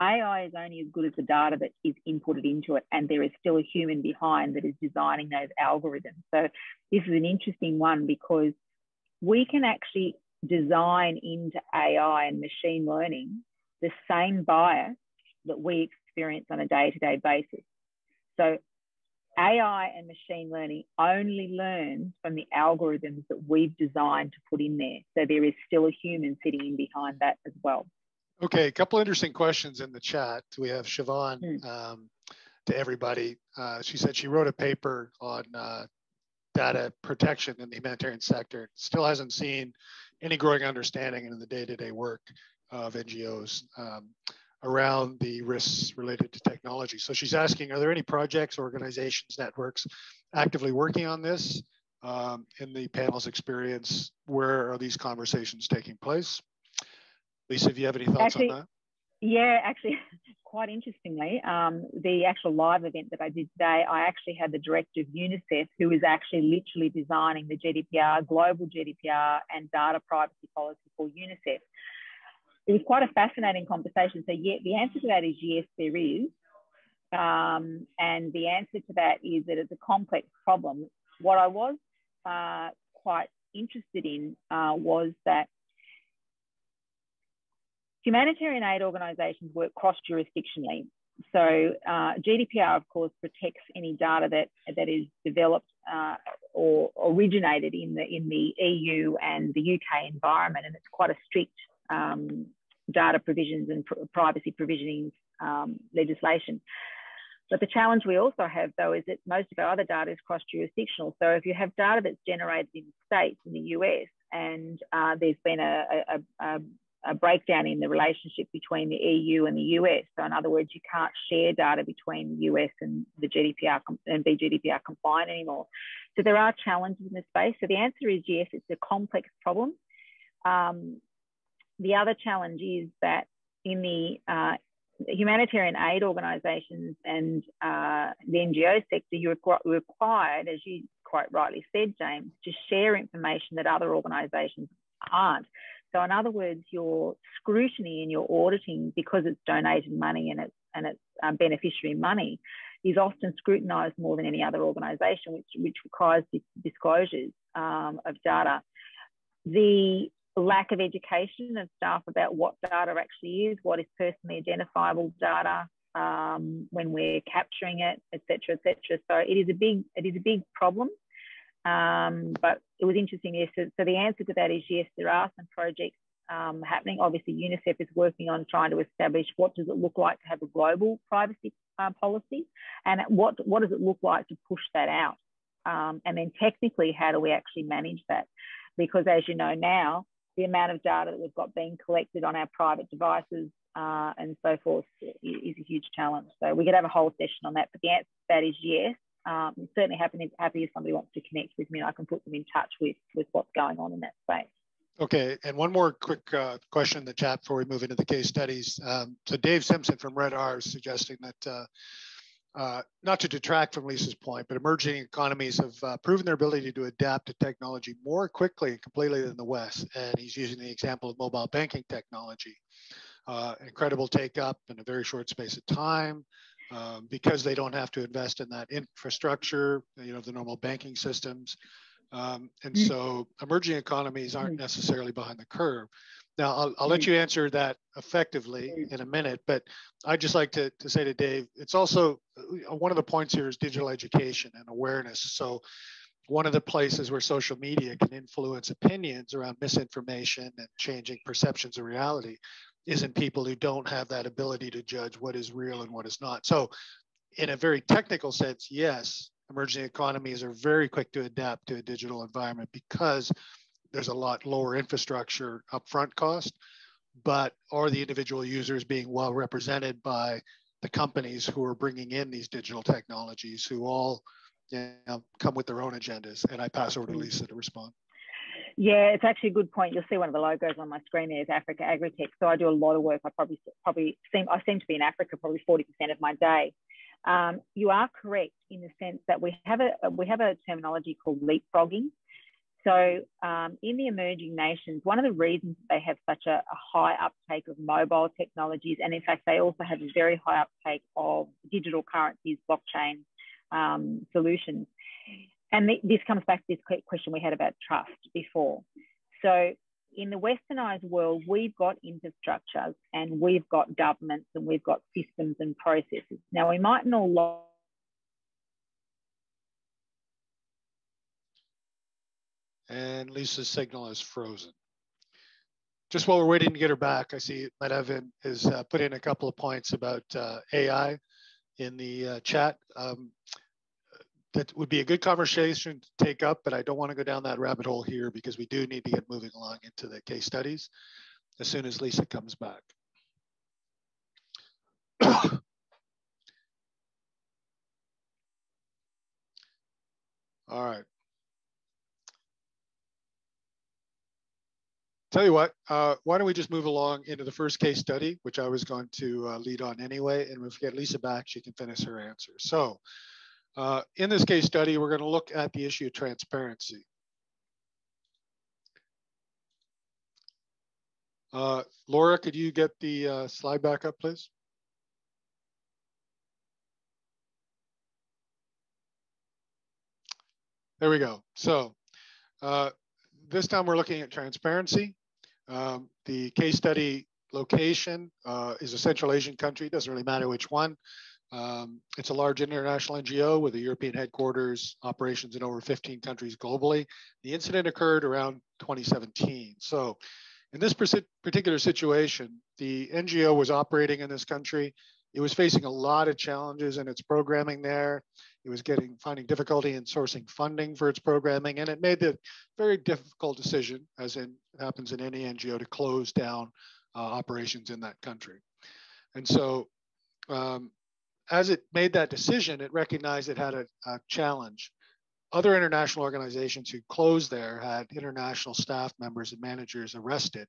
AI is only as good as the data that is inputted into it, and there is still a human behind that is designing those algorithms. So this is an interesting one because we can actually design into AI and machine learning the same bias that we experience on a day to day basis. So AI and machine learning only learns from the algorithms that we've designed to put in there. So there is still a human sitting in behind that as well. Okay, a couple interesting questions in the chat. We have Siobhan mm. um, to everybody. Uh, she said she wrote a paper on uh, data protection in the humanitarian sector. Still hasn't seen any growing understanding in the day-to-day work of NGOs. Um, around the risks related to technology. So she's asking, are there any projects, organizations, networks actively working on this? um, in the panel's experience, where are these conversations taking place? Lisa, if you have any thoughts actually, on that? Yeah, actually, quite interestingly, um, the actual live event that I did today, I actually had the director of UNICEF, who is actually literally designing the GDPR, global GDPR, and data privacy policy for UNICEF. It was quite a fascinating conversation. So, yeah, the answer to that is yes, there is. Um, and the answer to that is that it's a complex problem. What I was uh, quite interested in uh, was that humanitarian aid organisations work cross jurisdictionally. So uh, GDPR, of course, protects any data that that is developed uh, or originated in the in the EU and the UK environment, and it's quite a strict um, data provisions and pr privacy provisioning um, legislation. But the challenge we also have, though, is that most of our other data is cross jurisdictional. So if you have data that's generated in the States, in the US, and uh, there's been a, a, a, a, breakdown in the relationship between the EU and the US. So, in other words, you can't share data between the US and the GDPR and be GDPR compliant anymore. So, there are challenges in this space. So, the answer is yes, it's a complex problem. Um, the other challenge is that in the uh, humanitarian aid organisations and uh, the NGO sector, you're required, as you quite rightly said, James, to share information that other organisations aren't. So, in other words, your scrutiny and your auditing, because it's donated money and it's and it's um, beneficiary money, is often scrutinised more than any other organisation, which which requires disclosures um, of data. The lack of education of staff about what data actually is, what is personally identifiable data um, when we're capturing it, etc., etc. So it is a big it is a big problem. Um, but it was interesting. Yes, so, so, the answer to that is yes. There are some projects um, happening. Obviously, UNICEF is working on trying to establish what does it look like to have a global privacy uh, policy, and what what does it look like to push that out, um, and then technically, how do we actually manage that? Because as you know now, the amount of data that we've got being collected on our private devices uh, and so forth is a huge challenge. So we could have a whole session on that, but the answer to that is yes. Um, certainly happy, happy if somebody wants to connect with me and I can put them in touch with, with what's going on in that space. Okay, and one more quick uh, question in the chat before we move into the case studies. Um, so Dave Simpson from RedR is suggesting that uh, uh, not to detract from Lisa's point, but emerging economies have uh, proven their ability to adapt to technology more quickly and completely than the West. And he's using the example of mobile banking technology. Uh, incredible take up in a very short space of time um, because they don't have to invest in that infrastructure, you know, the normal banking systems. Um, and mm. so emerging economies aren't mm. necessarily behind the curve. Now, I'll, I'll let mm. you answer that effectively mm. in a minute, but I'd just like to, to say to Dave, it's also uh, one of the points here is digital education and awareness. So, one of the places where social media can influence opinions around misinformation and changing perceptions of reality is in people who don't have that ability to judge what is real and what is not. So, in a very technical sense, yes, emerging economies are very quick to adapt to a digital environment because there's a lot lower infrastructure upfront cost, but are the individual users being well represented by the companies who are bringing in these digital technologies who all you know, come with their own agendas? And I pass over to mm. Lisa to respond. Yeah, it's actually a good point. You'll see one of the logos on my screen there is Africa Agritech. So I do a lot of work. I probably probably seem I seem to be in Africa probably 40% of my day. Um, you are correct in the sense that we have a we have a terminology called leapfrogging, so, um, in the emerging nations, one of the reasons they have such a, a, high uptake of mobile technologies, and in fact, they also have a very high uptake of digital currencies, blockchain um, solutions. And th this comes back to this question we had about trust before. So, in the westernized world, we've got infrastructures and we've got governments and we've got systems and processes. Now, we mightn't all and Lisa's signal is frozen. Just while we're waiting to get her back, I see Matt Evan has uh, put in a couple of points about uh, AI in the uh, chat. Um, that would be a good conversation to take up, but I don't want to go down that rabbit hole here because we do need to get moving along into the case studies as soon as Lisa comes back. All right. Tell you what, uh, why don't we just move along into the first case study, which I was going to uh, lead on anyway, and if we get Lisa back, she can finish her answer. So uh, in this case study, we're going to look at the issue of transparency. Uh, Laura, could you get the uh, slide back up, please? There we go. So uh, this time we're looking at transparency. Um, the case study location uh, is a Central Asian country, doesn't really matter which one. Um, it's a large international NGO with a European headquarters, operations in over 15 countries globally. The incident occurred around 2017. So in this particular situation, the NGO was operating in this country. It was facing a lot of challenges in its programming there. It was getting finding difficulty in sourcing funding for its programming, and it made the very difficult decision, as in happens in any NGO, to close down uh, operations in that country. And so, um, as it made that decision, it recognized it had a, a challenge other international organizations who closed there had international staff members and managers arrested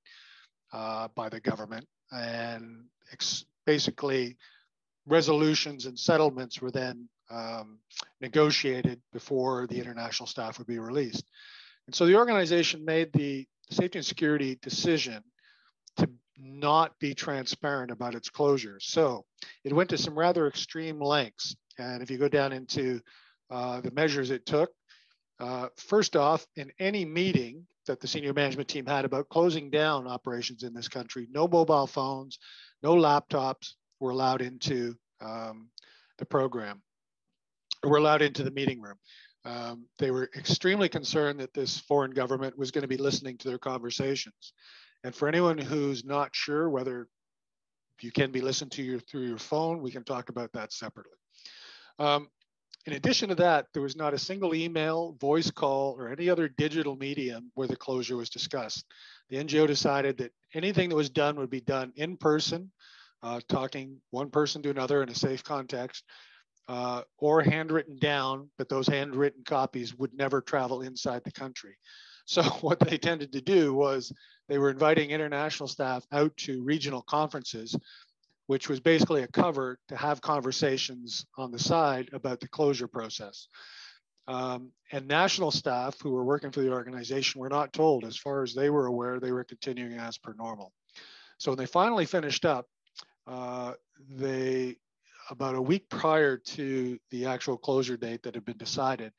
uh, by the government. And basically, resolutions and settlements were then um, negotiated before the international staff would be released. And so the organization made the safety and security decision to not be transparent about its closure. So it went to some rather extreme lengths. And if you go down into uh, the measures it took. Uh, first off, in any meeting that the senior management team had about closing down operations in this country, no mobile phones, no laptops were allowed into um, the program, were allowed into the meeting room. Um, they were extremely concerned that this foreign government was going to be listening to their conversations. And for anyone who's not sure whether you can be listened to your, through your phone, we can talk about that separately. Um, in addition to that, there was not a single email, voice call, or any other digital medium where the closure was discussed. The NGO decided that anything that was done would be done in person, uh, talking one person to another in a safe context, uh, or handwritten down, but those handwritten copies would never travel inside the country. So what they tended to do was they were inviting international staff out to regional conferences which was basically a cover to have conversations on the side about the closure process. Um, and national staff who were working for the organization were not told, as far as they were aware, they were continuing as per normal. So when they finally finished up, uh, they, about a week prior to the actual closure date that had been decided,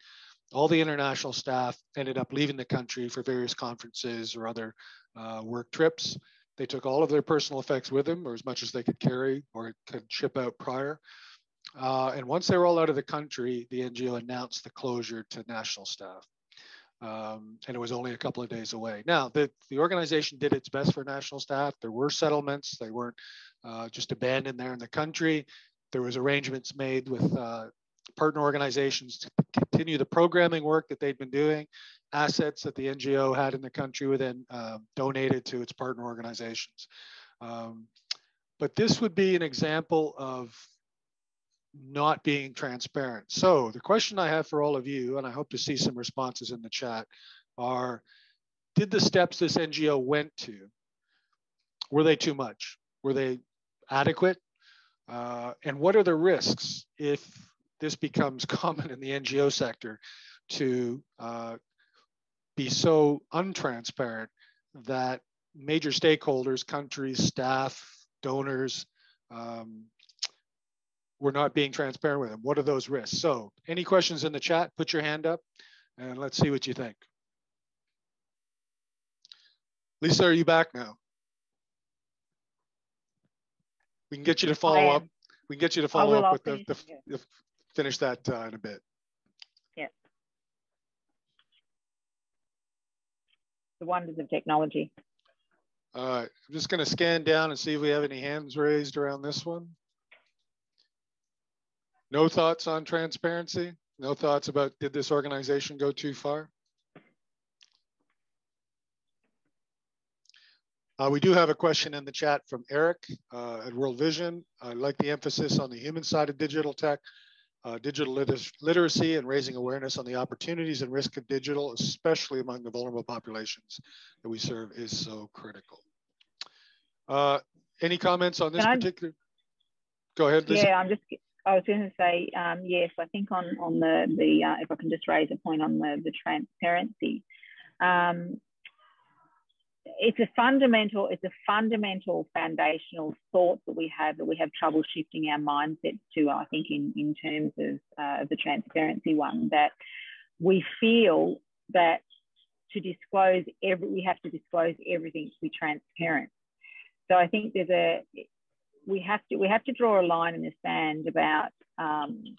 all the international staff ended up leaving the country for various conferences or other uh, work trips. They took all of their personal effects with them, or as much as they could carry or could ship out prior. Uh, and once they were all out of the country, the NGO announced the closure to national staff. Um, and it was only a couple of days away. Now, the, the organization did its best for national staff. There were settlements. They weren't uh, just abandoned there in the country. There was arrangements made with uh, partner organizations to continue the programming work that they'd been doing assets that the NGO had in the country were then uh, donated to its partner organizations. Um, but this would be an example of not being transparent. So the question I have for all of you, and I hope to see some responses in the chat, are did the steps this NGO went to, were they too much? Were they adequate? Uh, and what are the risks if this becomes common in the NGO sector to uh, be so untransparent that major stakeholders, countries, staff, donors, um, we're not being transparent with them. What are those risks? So any questions in the chat, put your hand up and let's see what you think. Lisa, are you back now? We can get you to follow up. We can get you to follow up with the, the, the, finish that uh, in a bit. Yeah. the wonders of technology. All right, I'm just going to scan down and see if we have any hands raised around this one. No thoughts on transparency? No thoughts about did this organization go too far? Uh, we do have a question in the chat from Eric uh, at World Vision. I like the emphasis on the human side of digital tech. Uh, digital liter literacy and raising awareness on the opportunities and risk of digital, especially among the vulnerable populations that we serve, is so critical. Uh, any comments on this Can particular? I, Go ahead. Lisa. Yeah, I'm just. I was going to say um, yes. I think on on the the uh, if I can just raise a point on the the transparency. Um, it's a fundamental, it's a fundamental foundational thought that we have that we have trouble shifting our mindset to, I think, in, in terms of uh, the transparency one, that we feel that to disclose every, we have to disclose everything to be transparent. So I think there's a, we have to, we have to draw a line in the sand about um,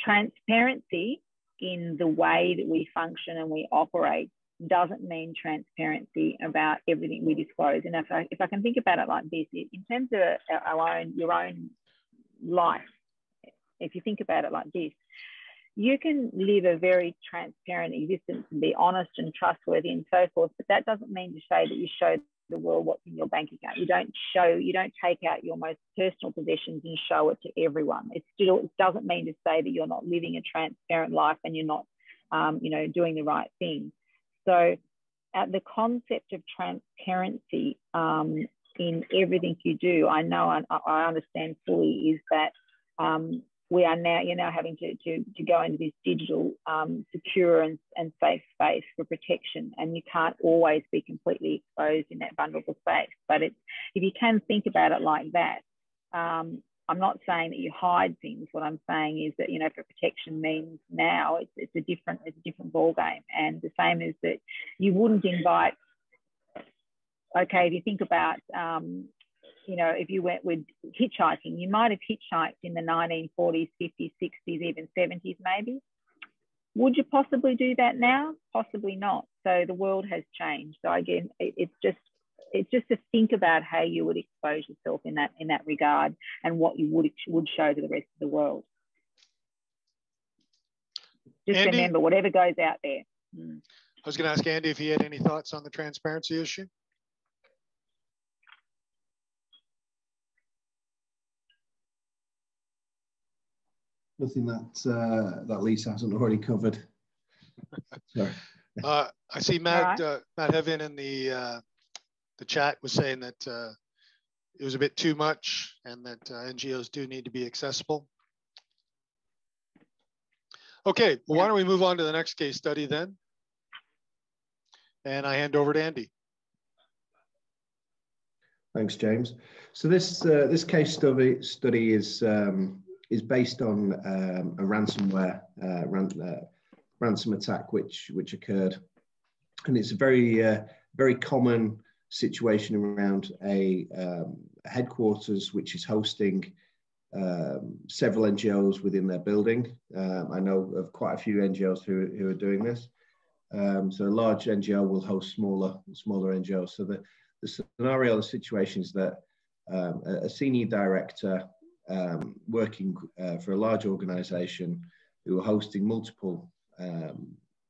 transparency in the way that we function and we operate doesn't mean transparency about everything we disclose. And if I, if I can think about it like this, in terms of our own, your own life, if you think about it like this, you can live a very transparent existence and be honest and trustworthy and so forth, but that doesn't mean to say that you show the world what's in your bank account. You don't show, you don't take out your most personal possessions and show it to everyone. It still doesn't mean to say that you're not living a transparent life and you're not, um, you know, doing the right thing. So, at the concept of transparency um, in everything you do, I know and I understand fully is that um, we are now you're now having to, to, to go into this digital um, secure and, and safe space for protection and you can't always be completely exposed in that vulnerable space. But it's if you can think about it like that um, I'm not saying that you hide things. What I'm saying is that you know, for protection means now it's, it's a different it's a different ball game. And the same is that you wouldn't invite. Okay, if you think about, um, you know, if you went with hitchhiking, you might have hitchhiked in the 1940s, 50s, 60s, even 70s, maybe. Would you possibly do that now? Possibly not. So the world has changed. So again, it, it's just it's just to think about how you would expose yourself in that in that regard and what you would would show to the rest of the world. Just Andy, remember, whatever goes out there. Mm. I was going to ask Andy if he had any thoughts on the transparency issue. Nothing that uh, that Lisa hasn't already covered. uh, I see Matt right. uh, Matt Heaven in the uh, the chat was saying that uh, it was a bit too much and that uh, NGOs do need to be accessible. Okay, well, why don't we move on to the next case study then? And I hand over to Andy. Thanks, James. So this uh, this case study study is um, is based on um, a ransomware uh, ran, uh, ransom attack which which occurred, and it's a very uh, very common situation around a um, headquarters which is hosting um, several NGOs within their building. Um, I know of quite a few NGOs who, who are doing this. Um, so a large NGO will host smaller smaller NGOs. So the, the scenario, the situation is that um, a, senior director um, working uh, for a large organization who are hosting multiple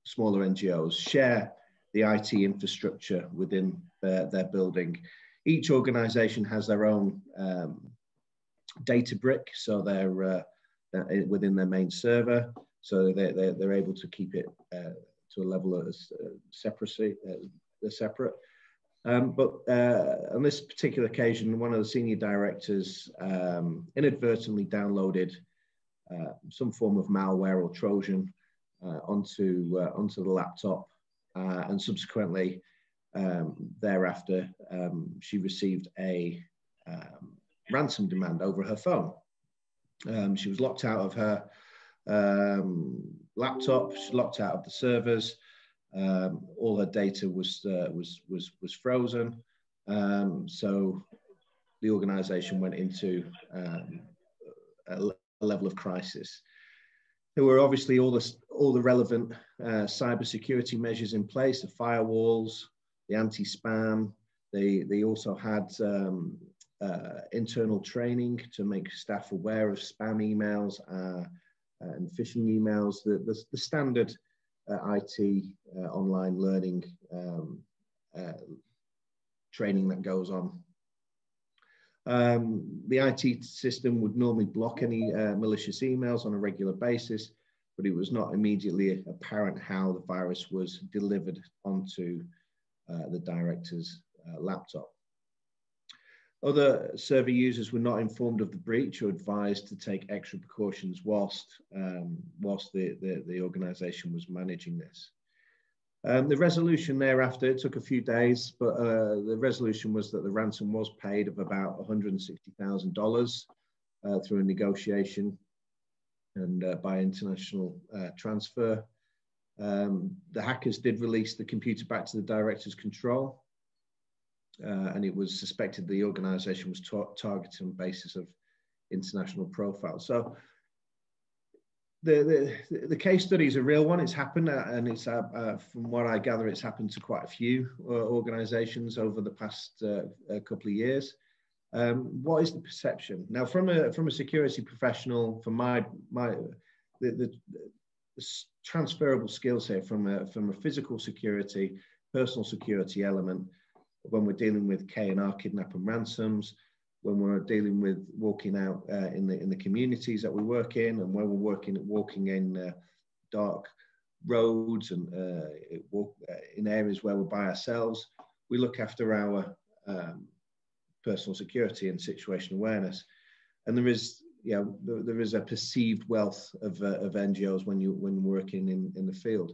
smaller NGOs share the IT infrastructure within their, their building. Each organization has their own um, data brick, so they're, uh, they're, within their main server, so they're, they're, they're able to keep it uh, to a level of uh, separacy, uh, separate. Um, but uh, on this particular occasion, one of the senior directors um, inadvertently downloaded uh, some form of malware or Trojan onto onto the laptop and subsequently thereafter, um, she received a um, ransom demand over her phone. Um, she was locked out of her um, laptop, she locked out of the servers. Um, all her data was uh, was was was frozen. so the organisation went into a, a level of crisis. There were obviously all the all the relevant uh, cybersecurity measures in place, the firewalls, the anti-spam. They they also had um, uh, internal training to make staff aware of spam emails uh, and phishing emails. The the, the standard uh, IT uh, online learning um, uh, training that goes on. Um, the IT system would normally block any uh, malicious emails on a regular basis, but it was not immediately apparent how the virus was delivered onto uh, the director's uh, laptop. Other server users were not informed of the breach or advised to take extra precautions whilst, um, whilst the, the, the organization was managing this. Um, the resolution thereafter, it took a few days, but uh, the resolution was that the ransom was paid of about $160,000 uh, through a negotiation and uh, by international uh, transfer. Um, the hackers did release the computer back to the director's control, uh, and it was suspected the organization was targeted on basis of international profile. So the, the, the case study is a real one. It's happened, uh, and it's uh, uh, from what I gather, it's happened to quite a few uh, organisations over the past uh, couple of years. Um, what is the perception now from a from a security professional? From my my the, the transferable skills here from a from a physical security, personal security element when we're dealing with K and R kidnap and ransoms when we're dealing with walking out uh, in the in the communities that we work in, and when we're working walking in uh, dark roads and uh, walk, uh, in areas where we're by ourselves, we look after our um, personal security and situation awareness. And there is, yeah, there, there is a perceived wealth of, uh, of NGOs when you when working in in the field.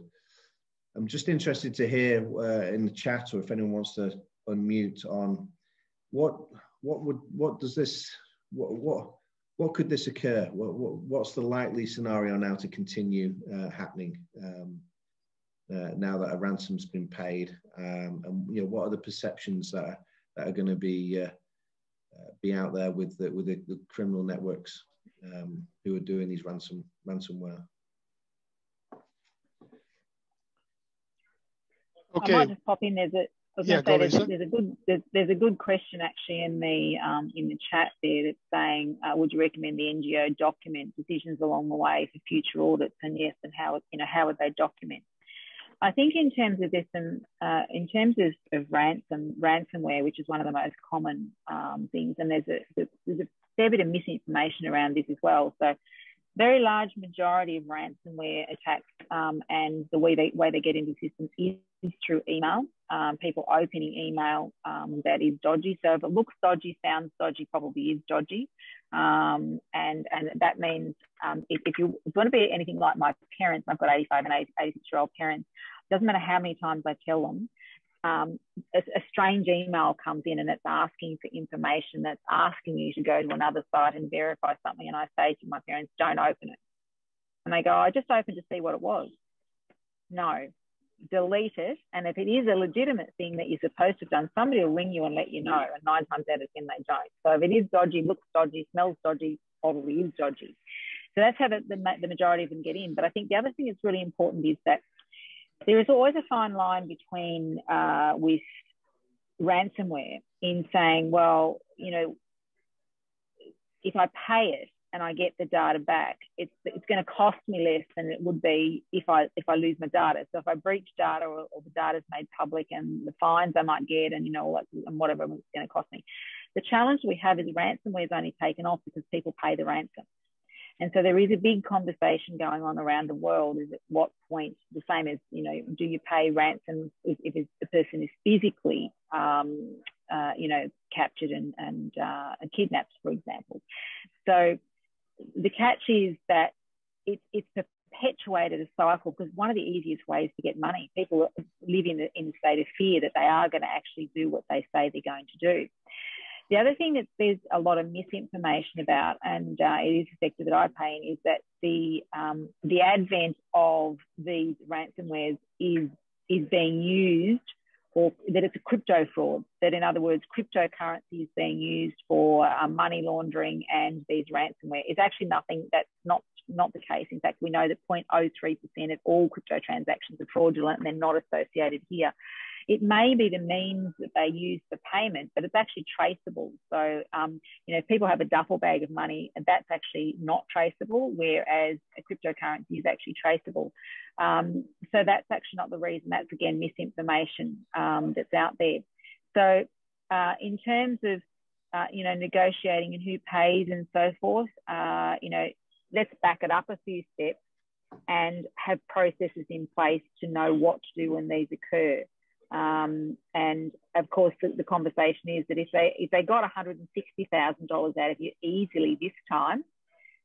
I'm just interested to hear uh, in the chat, or if anyone wants to unmute on what what would what does this what what what could this occur? What, what what's the likely scenario now to continue uh, happening um, uh, now that a ransom's been paid? Um, and you know what are the perceptions that are, that are going to be uh, be out there with the, with the, the criminal networks um, who are doing these ransom ransomware? Okay. I might just pop in. There's a was yeah, going to say there's, there's, a good there's, there's, a good question actually in the um, in the chat there that's saying uh, would you recommend the NGO document decisions along the way for future audits and yes and how you know how would they document? I think in terms of this um, uh, in terms of, of ransom ransomware, which is one of the most common um, things, and there's a there's a fair bit of misinformation around this as well. So very large majority of ransomware attacks um, and the way they way they get into systems is through email. Um, people opening email um, that is dodgy. So if it looks dodgy, sounds dodgy, probably is dodgy. Um, and and that means um, if, if, you, if you want to be anything like my parents, I've got 85 and 86 year old parents. Doesn't matter how many times I tell them. Um, a, a, strange email comes in and it's asking for information that's asking you to go to another site and verify something. And I say to my parents, don't open it. And they go, I just opened to see what it was. No, delete it. And if it is a legitimate thing that you're supposed to have done, somebody will ring you and let you know. And nine times out of 10, they don't. So if it is dodgy, looks dodgy, smells dodgy, probably is dodgy. So that's how the, the, the majority of them get in. But I think the other thing that's really important is that there is always a fine line between uh, with ransomware in saying, well, you know, if I pay it, and I get the data back, it's it's going to cost me less than it would be if I if I lose my data. So if I breach data or, or the data is made public and the fines I might get and you know and whatever it's going to cost me. The challenge we have is ransomware is only taken off because people pay the ransom. And so there is a big conversation going on around the world. Is at what point, the same as, you know, do you pay ransom if, if the person is physically, um, uh, you know, captured and, and, uh, kidnapped, for example. So the catch is that it, it's perpetuated a cycle because one of the easiest ways to get money, people live in, in a state of fear that they are going to actually do what they say they're going to do. The other thing that there's a lot of misinformation about, and uh, it is a sector that I pay in, is that the um, the advent of these ransomwares is is being used or that it's a crypto fraud, that in other words, cryptocurrency is being used for um, money laundering and these ransomware is actually nothing that's not, not the case. In fact, we know that 0.03% of all crypto transactions are fraudulent and they're not associated here. It may be the means that they use for payment, but it's actually traceable. So, um, you know, if people have a duffel bag of money, and that's actually not traceable, whereas a cryptocurrency is actually traceable. Um, so that's actually not the reason. That's again misinformation um, that's out there. So, uh, in terms of uh, you know, negotiating and who pays and so forth, uh, you know, let's back it up a few steps and have processes in place to know what to do when these occur. Um, and of course, the, the, conversation is that if they if they got $160,000 out of you easily this time,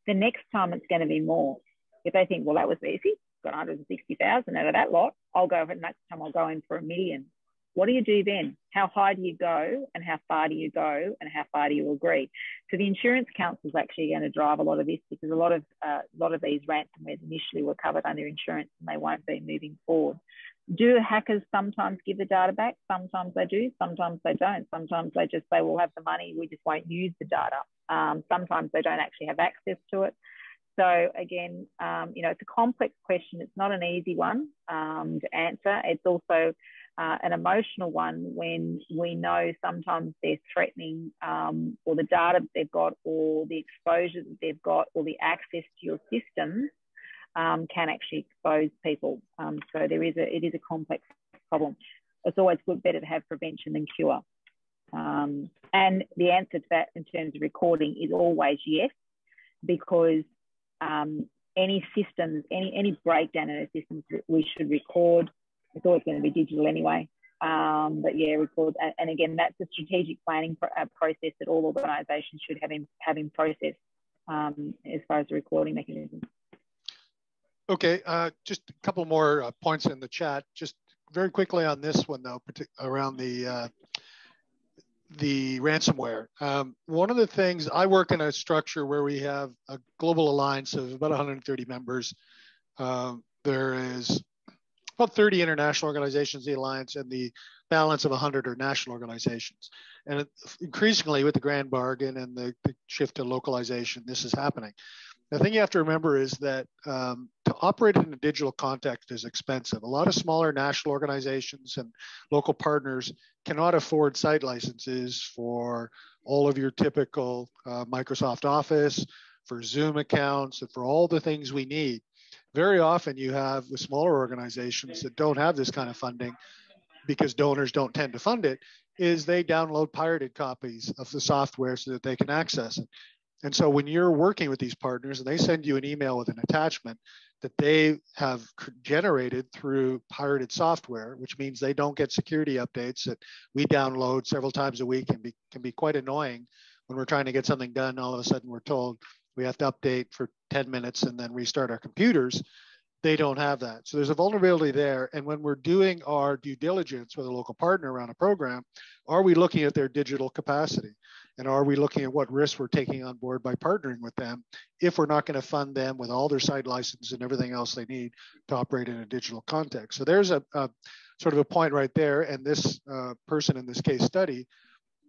the next time it's going to be more. If they think, well, that was easy, got 160,000 out of that lot, I'll go for next time I'll go in for a million. What do you do then? How high do you go and how far do you go and how far do you agree? So the insurance council is actually going to drive a lot of this because a lot of uh, a lot of these ransomwares initially were covered under insurance and they won't be moving forward. Do hackers sometimes give the data back? Sometimes they do, sometimes they don't. Sometimes they just say, we'll have the money, we just won't use the data. Um, sometimes they don't actually have access to it. So again, um, you know, it's a complex question. It's not an easy one um, to answer. It's also uh, an emotional one when we know sometimes they're threatening um, or the data that they've got or the exposure that they've got or the access to your systems um, can actually expose people. Um, so there is a, it is a complex problem. It's always good, better to have prevention than cure. Um, and the answer to that in terms of recording is always yes, because um, any systems, any, any breakdown in a system, we should record. It's always going to be digital anyway. Um, but yeah, record. And, again, that's a strategic planning uh, process that all organisations should have in, have in process um, as far as the recording mechanism. Okay, uh, just a couple more uh, points in the chat. Just very quickly on this one though, around the uh, the ransomware. Um, one of the things I work in a structure where we have a global alliance of about 130 members. Um, there is about 30 international organizations, the alliance, and the balance of 100 are national organizations. And increasingly, with the grand bargain and the, the shift to localization, this is happening. The thing you have to remember is that um, to operate in a digital context is expensive. A lot of smaller national organizations and local partners cannot afford site licenses for all of your typical uh, Microsoft Office, for Zoom accounts, and for all the things we need. Very often, you have with smaller organizations that don't have this kind of funding because donors don't tend to fund it is they download pirated copies of the software so that they can access it. And so when you're working with these partners and they send you an email with an attachment that they have generated through pirated software, which means they don't get security updates that we download several times a week and be, can be quite annoying when we're trying to get something done. All of a sudden we're told we have to update for 10 minutes and then restart our computers. They don't have that. So there's a vulnerability there. And when we're doing our due diligence with a local partner around a program, are we looking at their digital capacity? And are we looking at what risks we're taking on board by partnering with them if we're not going to fund them with all their site licenses and everything else they need to operate in a digital context? So there's a, a sort of a point right there. And this uh, person in this case study,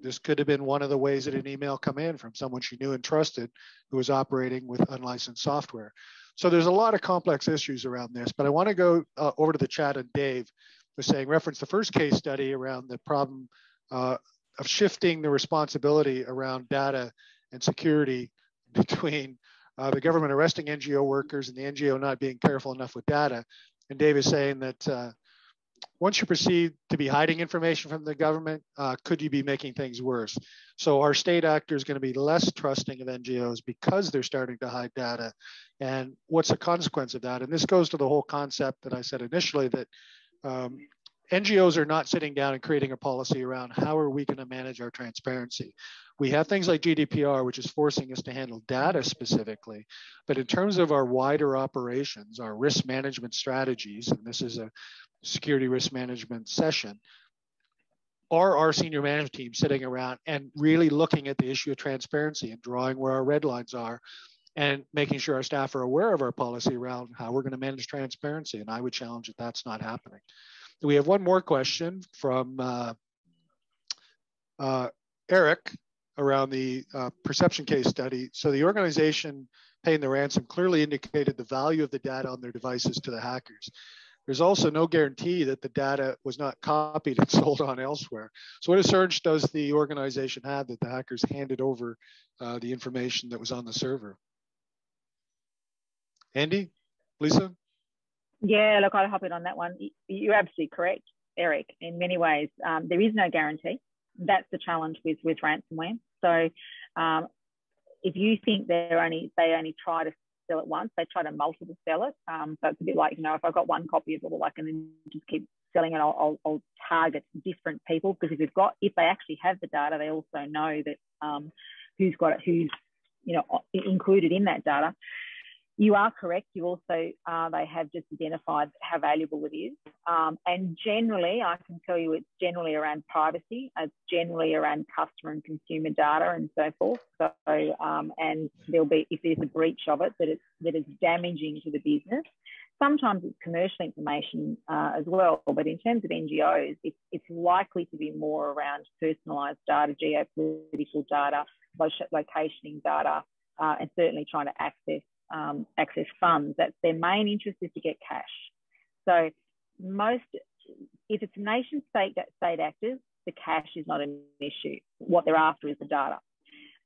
this could have been one of the ways that an email come in from someone she knew and trusted who was operating with unlicensed software. So there's a lot of complex issues around this, but I want to go uh, over to the chat and Dave was saying, reference the first case study around the problem uh, of shifting the responsibility around data and security between uh, the government arresting NGO workers and the NGO not being careful enough with data. And Dave is saying that uh, once you proceed to be hiding information from the government, uh, could you be making things worse? So our state actor is going to be less trusting of NGOs because they're starting to hide data. And what's the consequence of that? And this goes to the whole concept that I said initially that um, NGOs are not sitting down and creating a policy around how are we going to manage our transparency. We have things like GDPR, which is forcing us to handle data specifically. But in terms of our wider operations, our risk management strategies, and this is a security risk management session, are our senior management team sitting around and really looking at the issue of transparency and drawing where our red lines are and making sure our staff are aware of our policy around how we're going to manage transparency. And I would challenge that that's not happening. We have one more question from uh, uh, Eric around the uh, perception case study. So the organization paying the ransom clearly indicated the value of the data on their devices to the hackers. There's also no guarantee that the data was not copied and sold on elsewhere. So what assurance does the organization have that the hackers handed over uh, the information that was on the server? Andy, Lisa? Yeah, look, I'll hop in on that one. You're absolutely correct, Eric, in many ways. Um, there is no guarantee. That's the challenge with, with ransomware. So um, if you think they're only they only try to sell it once, they try to multiple sell it. Um, so it's a bit like you know if I've got one copy of it, I can then just keep selling it. I'll, I'll, I'll target different people because if you've got if they actually have the data, they also know that um, who's got it, who's you know included in that data you are correct. You also, uh, they have just identified how valuable it is. Um, and generally, I can tell you it's generally around privacy, it's generally around customer and consumer data and so forth. So, um, and there'll be, if there's a breach of it, that it's, that it's damaging to the business. Sometimes it's commercial information uh, as well, but in terms of NGOs, it's, it's likely to be more around personalised data, geopolitical data, locationing data, uh, and certainly trying to access um, access funds. That's their main interest is to get cash. So most, if it's a nation state state actors, the cash is not an issue. What they're after is the data.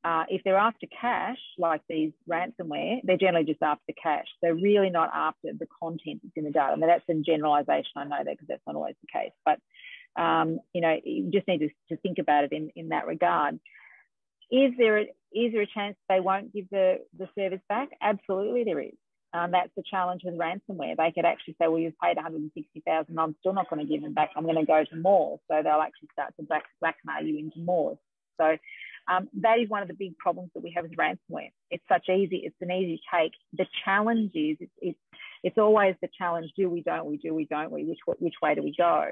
Uh, if they're after cash, like these ransomware, they're generally just after the cash. They're really not after the content that's in the data. I that's a generalization. I know that because that's not always the case. But, um, you know, you just need to, to think about it in, in that regard. Is there a, is there a chance they won't give the, the service back? Absolutely, there is. Um, that's the challenge with ransomware. They could actually say, well, you've paid 160,000, I'm still not going to give them back. I'm going to go to more. So they'll actually start to black, blackmail you into more. So um, that is one of the big problems that we have with ransomware. It's such easy, it's an easy take. The challenge is, it's, it's, it's always the challenge, do we, don't we, do we, don't we, which, which way do we go?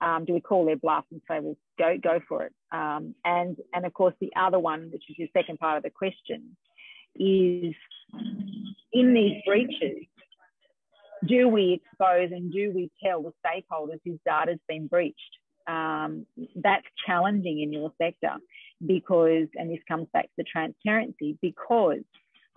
Um, do we call their bluff and say, well, go, go for it? Um, and, and of course, the other one, which is your second part of the question, is in these breaches, do we expose and do we tell the stakeholders whose data has been breached? Um, that's challenging in your sector because, and this comes back to the transparency, because,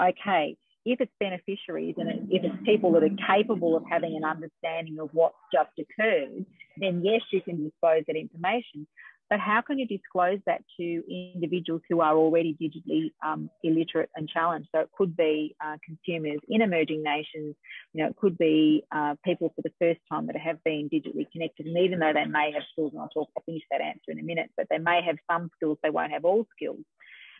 okay, if it's beneficiaries and if it's people that are capable of having an understanding of what's just occurred, then yes, you can disclose that information. But how can you disclose that to individuals who are already digitally um, illiterate and challenged? So it could be uh, consumers in emerging nations, you know, it could be uh, people for the first time that have been digitally connected. And even though they may have skills, and I'll talk, I'll finish that answer in a minute, but they may have some skills, they won't have all skills.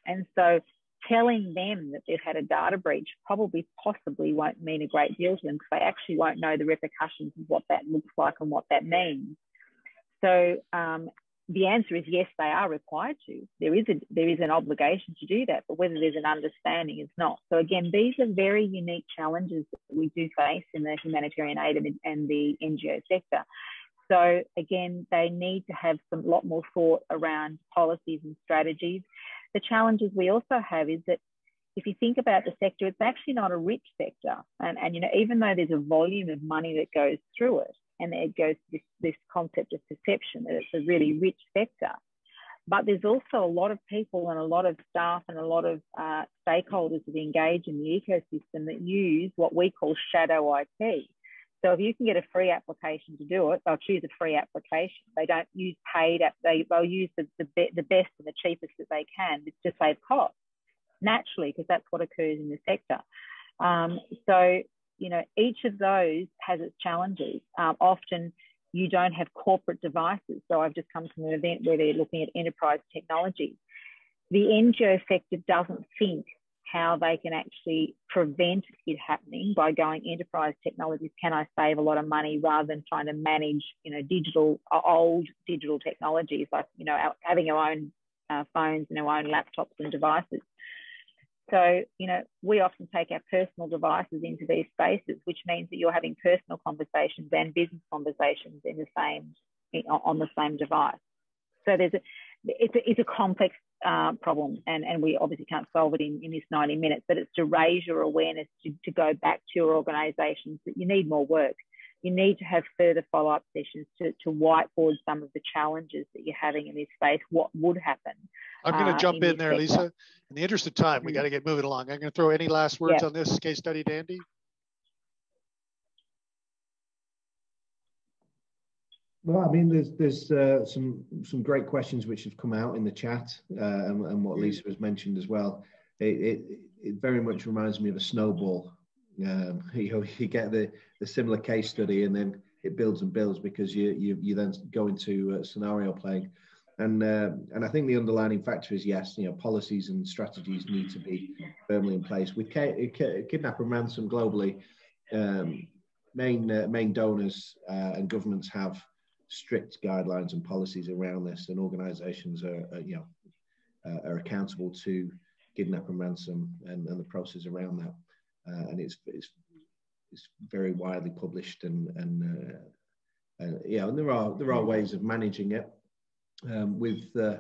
And so telling them that they've had a data breach probably possibly won't mean a great deal to them because they actually won't know the repercussions of what that looks like and what that means. So um, the answer is yes, they are required to. There is a there is an obligation to do that, but whether there's an understanding is not. So again, these are very unique challenges that we do face in the humanitarian aid and, and the NGO sector. So again, they need to have some lot more thought around policies and strategies the challenges we also have is that if you think about the sector, it's actually not a rich sector. And, and you know, even though there's a volume of money that goes through it, and it goes this, this concept of perception that it's a really rich sector, but there's also a lot of people and a lot of staff and a lot of uh, stakeholders that engage in the ecosystem that use what we call shadow IT. So if you can get a free application to do it, they'll choose a free application. They don't use paid, they, they'll use the, the, be, the best and the cheapest that they can to save costs, naturally, because that's what occurs in the sector. Um, so, you know, each of those has its challenges. Um, often you don't have corporate devices. So I've just come from an event where they're looking at enterprise technology. The NGO sector doesn't think how they can actually prevent it happening by going enterprise technologies. Can I save a lot of money rather than trying to manage, you know, digital, uh, old digital technologies like, you know, having our own uh, phones and our own laptops and devices. So, you know, we often take our personal devices into these spaces, which means that you're having personal conversations and business conversations in the same, on the same device. So there's a, it's a, it's a complex uh, problem, and, and we obviously can't solve it in, in this 90 minutes, but it's to raise your awareness to, to go back to your organisations that you need more work. You need to have further follow up sessions to, to whiteboard some of the challenges that you're having in this space, what would happen. I'm going to uh, jump in, in there, sector. Lisa. In the interest of time, we mm-hmm. got to get moving along. I'm going to throw any last words yeah. on this case study, Andy? Well, I mean, there's there's uh, some some great questions which have come out in the chat, uh, and, and, what Lisa has mentioned as well. It, it, it very much reminds me of a snowball. Um, you know, you get the the similar case study, and then it builds and builds because you you you then go into uh, scenario playing. And and I think the underlining factor is yes, you know, policies and strategies need to be firmly in place. With kidnap and ransom globally, um, main uh, main donors uh, and governments have strict guidelines and policies around this, and organisations are, are, you know uh, are accountable to kidnap and ransom and, and the process around that. Uh, and it's, it's it's very widely published and and uh, uh, yeah, and there are there are ways of managing it. Um, with uh,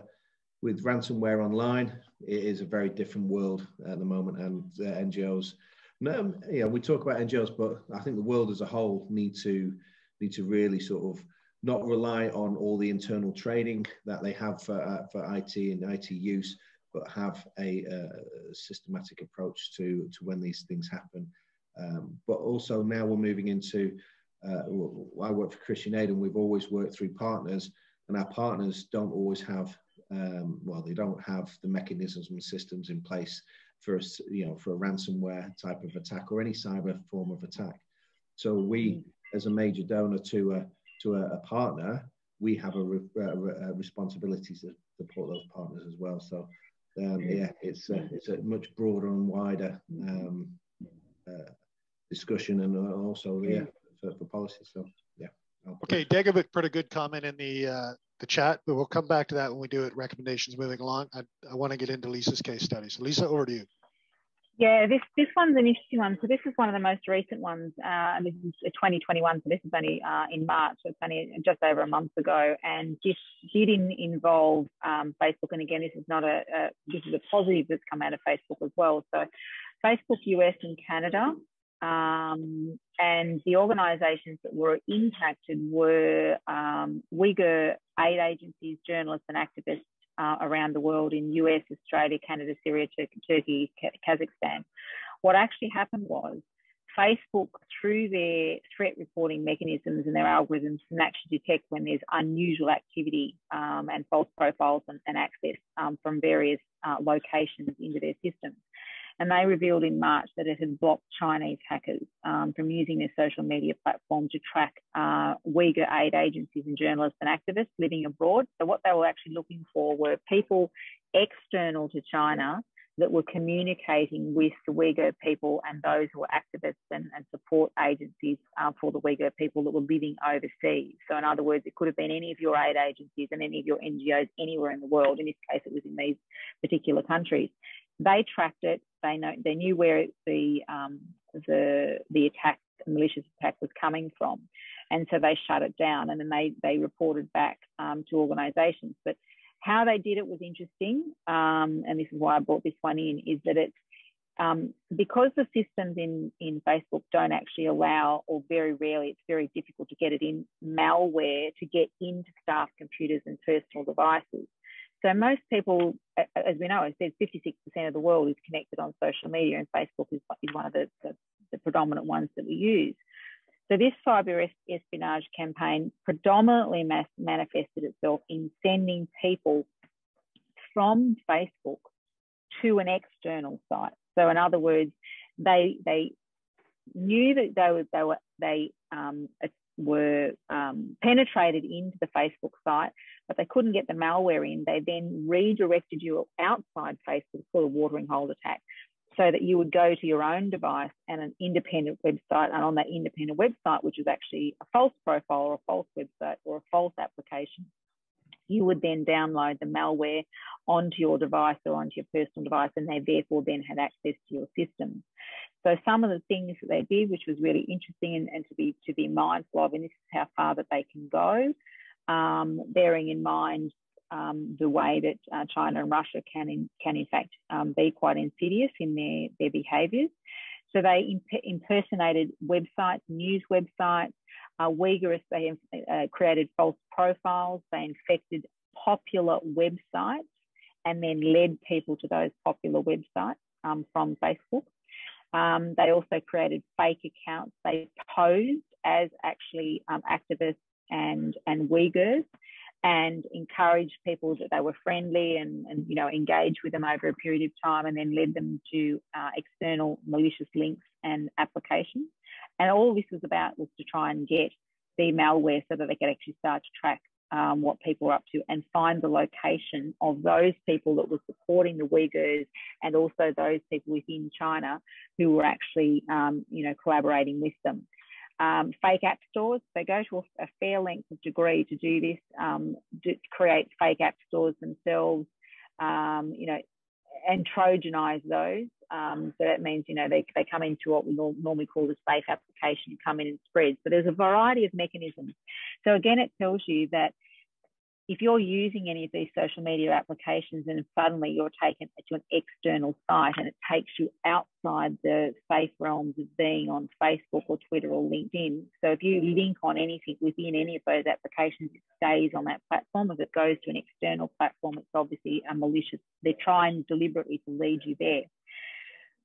with ransomware online, it is a very different world at the moment, and NGOs no, yeah, we talk about NGOs, but I think the world as a whole need to need to really sort of not rely on all the internal training that they have for, uh, for IT and IT use, but have a, a, systematic approach to, to when these things happen. Um, but also now we're moving into, uh, I work for Christian Aid and we've always worked through partners and our partners don't always have, um, well, they don't have the mechanisms and systems in place for a, you know for a ransomware type of attack or any cyber form of attack. So we, mm. as a major donor to a to a, a partner, we have a, re, a, a, responsibility to support those partners as well. So um, yeah, it's a, it's a much broader and wider um, uh, discussion, and also yeah for, for policy. So yeah. Okay, Dagobert put a good comment in the uh, the chat, but we'll come back to that when we do it. Recommendations moving along. I, I want to get into Lisa's case study. So Lisa, over to you. Yeah, this this one's an interesting one. So this is one of the most recent ones, uh, and this is 2021. So this is only uh, in March. So it's only just over a month ago, and this did in, involve um, Facebook. And again, this is not a, a this is a positive that's come out of Facebook as well. So Facebook US and Canada um, and the organisations that were impacted were um, Uyghur aid agencies, journalists, and activists uh, around the world in US, Australia, Canada, Syria, Turkey, Kazakhstan. What actually happened was Facebook, through their threat reporting mechanisms and their algorithms, can actually detect when there's unusual activity um, and false profiles and, and access um, from various uh, locations into their systems. And they revealed in March that it had blocked Chinese hackers um, from using their social media platform to track uh, Uyghur aid agencies and journalists and activists living abroad. So, what they were actually looking for were people external to China that were communicating with the Uyghur people and those who were activists and, and support agencies uh, for the Uyghur people that were living overseas. So, in other words, it could have been any of your aid agencies and any of your NGOs anywhere in the world. In this case, it was in these particular countries. They tracked it. They know they knew where the um, the the attack, malicious attack, was coming from, and so they shut it down. And then they they reported back um, to organisations. But how they did it was interesting, um, and this is why I brought this one in. Is that it's um, because the systems in, in Facebook don't actually allow, or very rarely, it's very difficult to get it in malware to get into staff computers and personal devices. So most people, as we know, it says 56% of the world is connected on social media, and Facebook is, is one of the, the, the predominant ones that we use. So this cyber espionage campaign predominantly mass manifested itself in sending people from Facebook to an external site. So in other words, they they knew that they were they were they um, were um, penetrated into the Facebook site, but they couldn't get the malware in. They then redirected you outside Facebook for a watering hole attack so that you would go to your own device and an independent website. And on that independent website, which is actually a false profile or a false website or a false application, you would then download the malware onto your device or onto your personal device, and they therefore then had access to your system. So some of the things that they did, which was really interesting and, and to be to be mindful of, and this is how far that they can go, um, bearing in mind um, the way that uh, China and Russia can in, can in fact um, be quite insidious in their their behaviours. So they imp- impersonated websites, news websites. Uh, Uyghur, they uh, created false profiles. They infected popular websites and then led people to those popular websites um, from Facebook. Um, they also created fake accounts. They posed as actually um, activists and, and Uyghurs and encouraged people that they were friendly and, and, you know engaged with them over a period of time and then led them to uh, external malicious links and applications. And all this was about was to try and get the malware so that they could actually start to track um, what people are up to and find the location of those people that were supporting the Uyghurs and also those people within China who were actually, um, you know, collaborating with them. Um, fake app stores, they go to a, a, fair length of degree to do this, um, to create fake app stores themselves, um, you know, and Trojanize those. Um, so that means, you know, they, they come into what we normally call the safe application, come in and spread. So there's a variety of mechanisms. So again, it tells you that if you're using any of these social media applications and suddenly you're taken to an external site and it takes you outside the safe realms of being on Facebook or Twitter or LinkedIn. So if you link on anything within any of those applications, it stays on that platform. If it goes to an external platform, it's obviously a malicious. They're trying deliberately to lead you there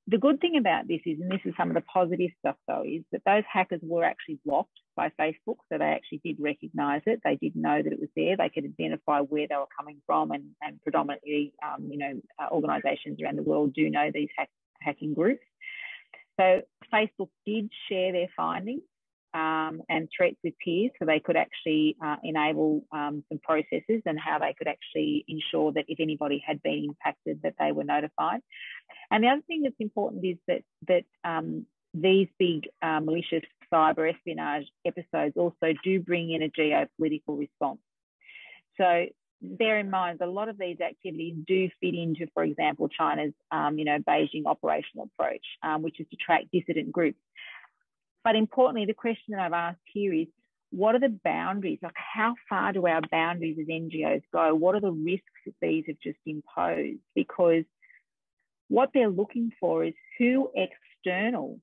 the good thing about this is, and this is some of the positive stuff though, is that those hackers were actually blocked by Facebook. So they actually did recognize it. They did know that it was there. They could identify where they were coming from. And, and predominantly, um, you know, uh, organizations around the world do know these hack, hacking groups. So Facebook did share their findings um, and threats with peers so they could actually uh, enable um, some processes and how they could actually ensure that if anybody had been impacted that they were notified. And the other thing that's important is that that um, these big uh, malicious cyber espionage episodes also do bring in a geopolitical response. So bear in mind a lot of these activities do fit into, for example, China's, um, you know, Beijing operational approach, um, which is to track dissident groups. But importantly, the question that I've asked here is, what are the boundaries? Like, how far do our boundaries as NGOs go? What are the risks that these have just imposed? Because what they're looking for is who external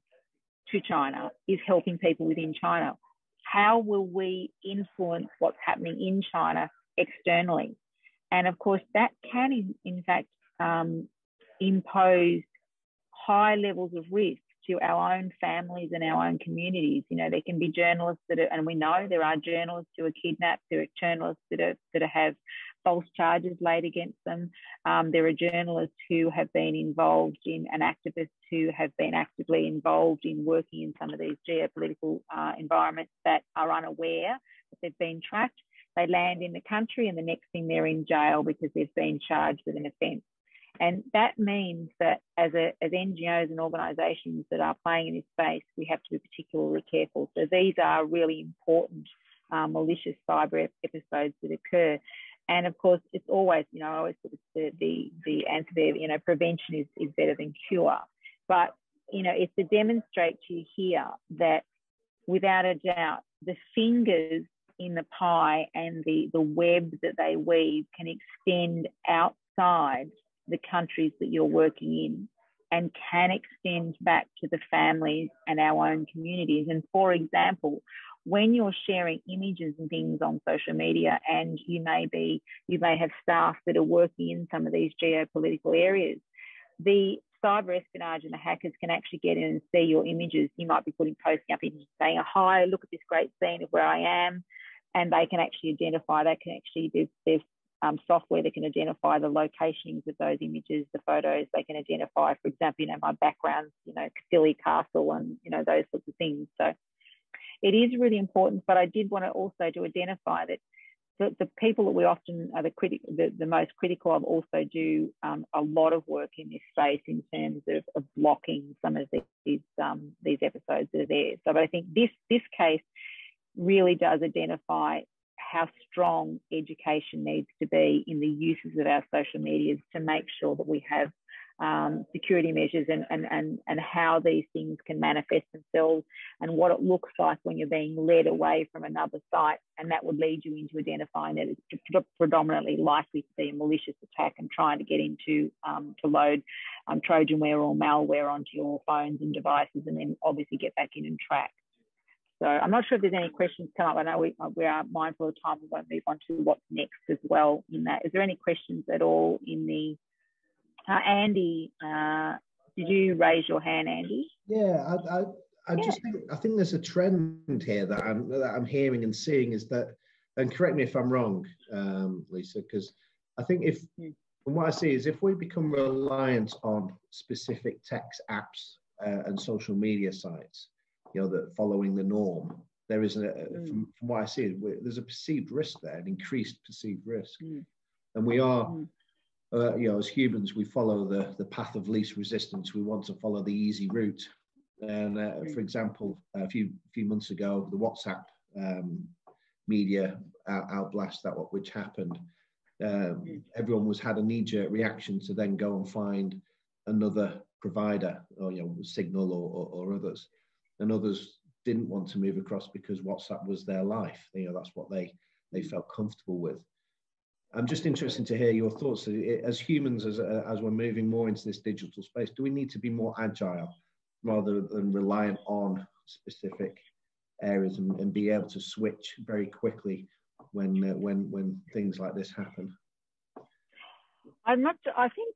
to China is helping people within China. How will we influence what's happening in China externally? And of course, that can, in, in fact, um, impose high levels of risk to our own families and our own communities. You know, there can be journalists that are, and we know there are journalists who are kidnapped, there are journalists that are that have false charges laid against them. Um, there are journalists who have been involved in, and activists who have been actively involved in working in some of these geopolitical uh, environments that are unaware that they've been tracked. They land in the country, and the next thing they're in jail because they've been charged with an offence. And that means that as, a, as NGOs and organisations that are playing in this space, we have to be particularly careful. So these are really important uh, malicious cyber episodes that occur. And of course, it's always, you know, I always put the, the, the answer there, you know, prevention is, is better than cure. But, you know, it's to demonstrate to you here that without a doubt, the fingers in the pie and the, the web that they weave can extend outside the countries that you're working in and can extend back to the families and our own communities. And for example, when you're sharing images and things on social media and you may be you may have staff that are working in some of these geopolitical areas the cyber espionage and the hackers can actually get in and see your images you might be putting posting up images saying hi look at this great scene of where i am and they can actually identify they can actually there's, there's um, software that can identify the locations of those images, the photos. They can identify, for example, you know, my background, you know, Caerphilly Castle and, you know, those sorts of things. So it is really important, but I did want to also to identify that the, the people that we often are the, criti- the, the most critical of also do um, a lot of work in this space in terms of, of blocking some of these, um, these episodes that are there. So but I think this, this case really does identify how strong education needs to be in the uses of our social medias to make sure that we have um, security measures and, and, and, and how these things can manifest themselves and what it looks like when you're being led away from another site. And that would lead you into identifying that it's predominantly likely to be a malicious attack and trying to get into um, to load um, Trojanware or malware onto your phones and devices and then obviously get back in and track. So I'm not sure if there's any questions come up. I know we, we are mindful of time. We won't move on to what's next as well in that. Is there any questions at all in the, uh, Andy, uh, did you raise your hand, Andy? Yeah, I, I, I yeah. just think, I think there's a trend here that I'm, that I'm hearing and seeing is that, and correct me if I'm wrong, um, Lisa, because I think if, mm. from what I see is if we become reliant on specific text apps uh, and social media sites, you know, that following the norm, there is a, mm. from, from, what I see, there's a perceived risk there, an increased perceived risk, mm. and we are. Mm. Uh, you know, as humans, we follow the, the path of least resistance. We want to follow the easy route. And uh, for example, a few few months ago, the WhatsApp um, media out, outblast that what which happened. Um, mm. everyone was had a knee jerk reaction to then go and find another provider, or you know, Signal or, or, or others, and others didn't want to move across because WhatsApp was their life. You know, that's what they they felt comfortable with. I'm just interested to hear your thoughts as humans, as as we're moving more into this digital space. Do we need to be more agile rather than reliant on specific areas and, and be able to switch very quickly when uh, when when things like this happen? I'm not. I think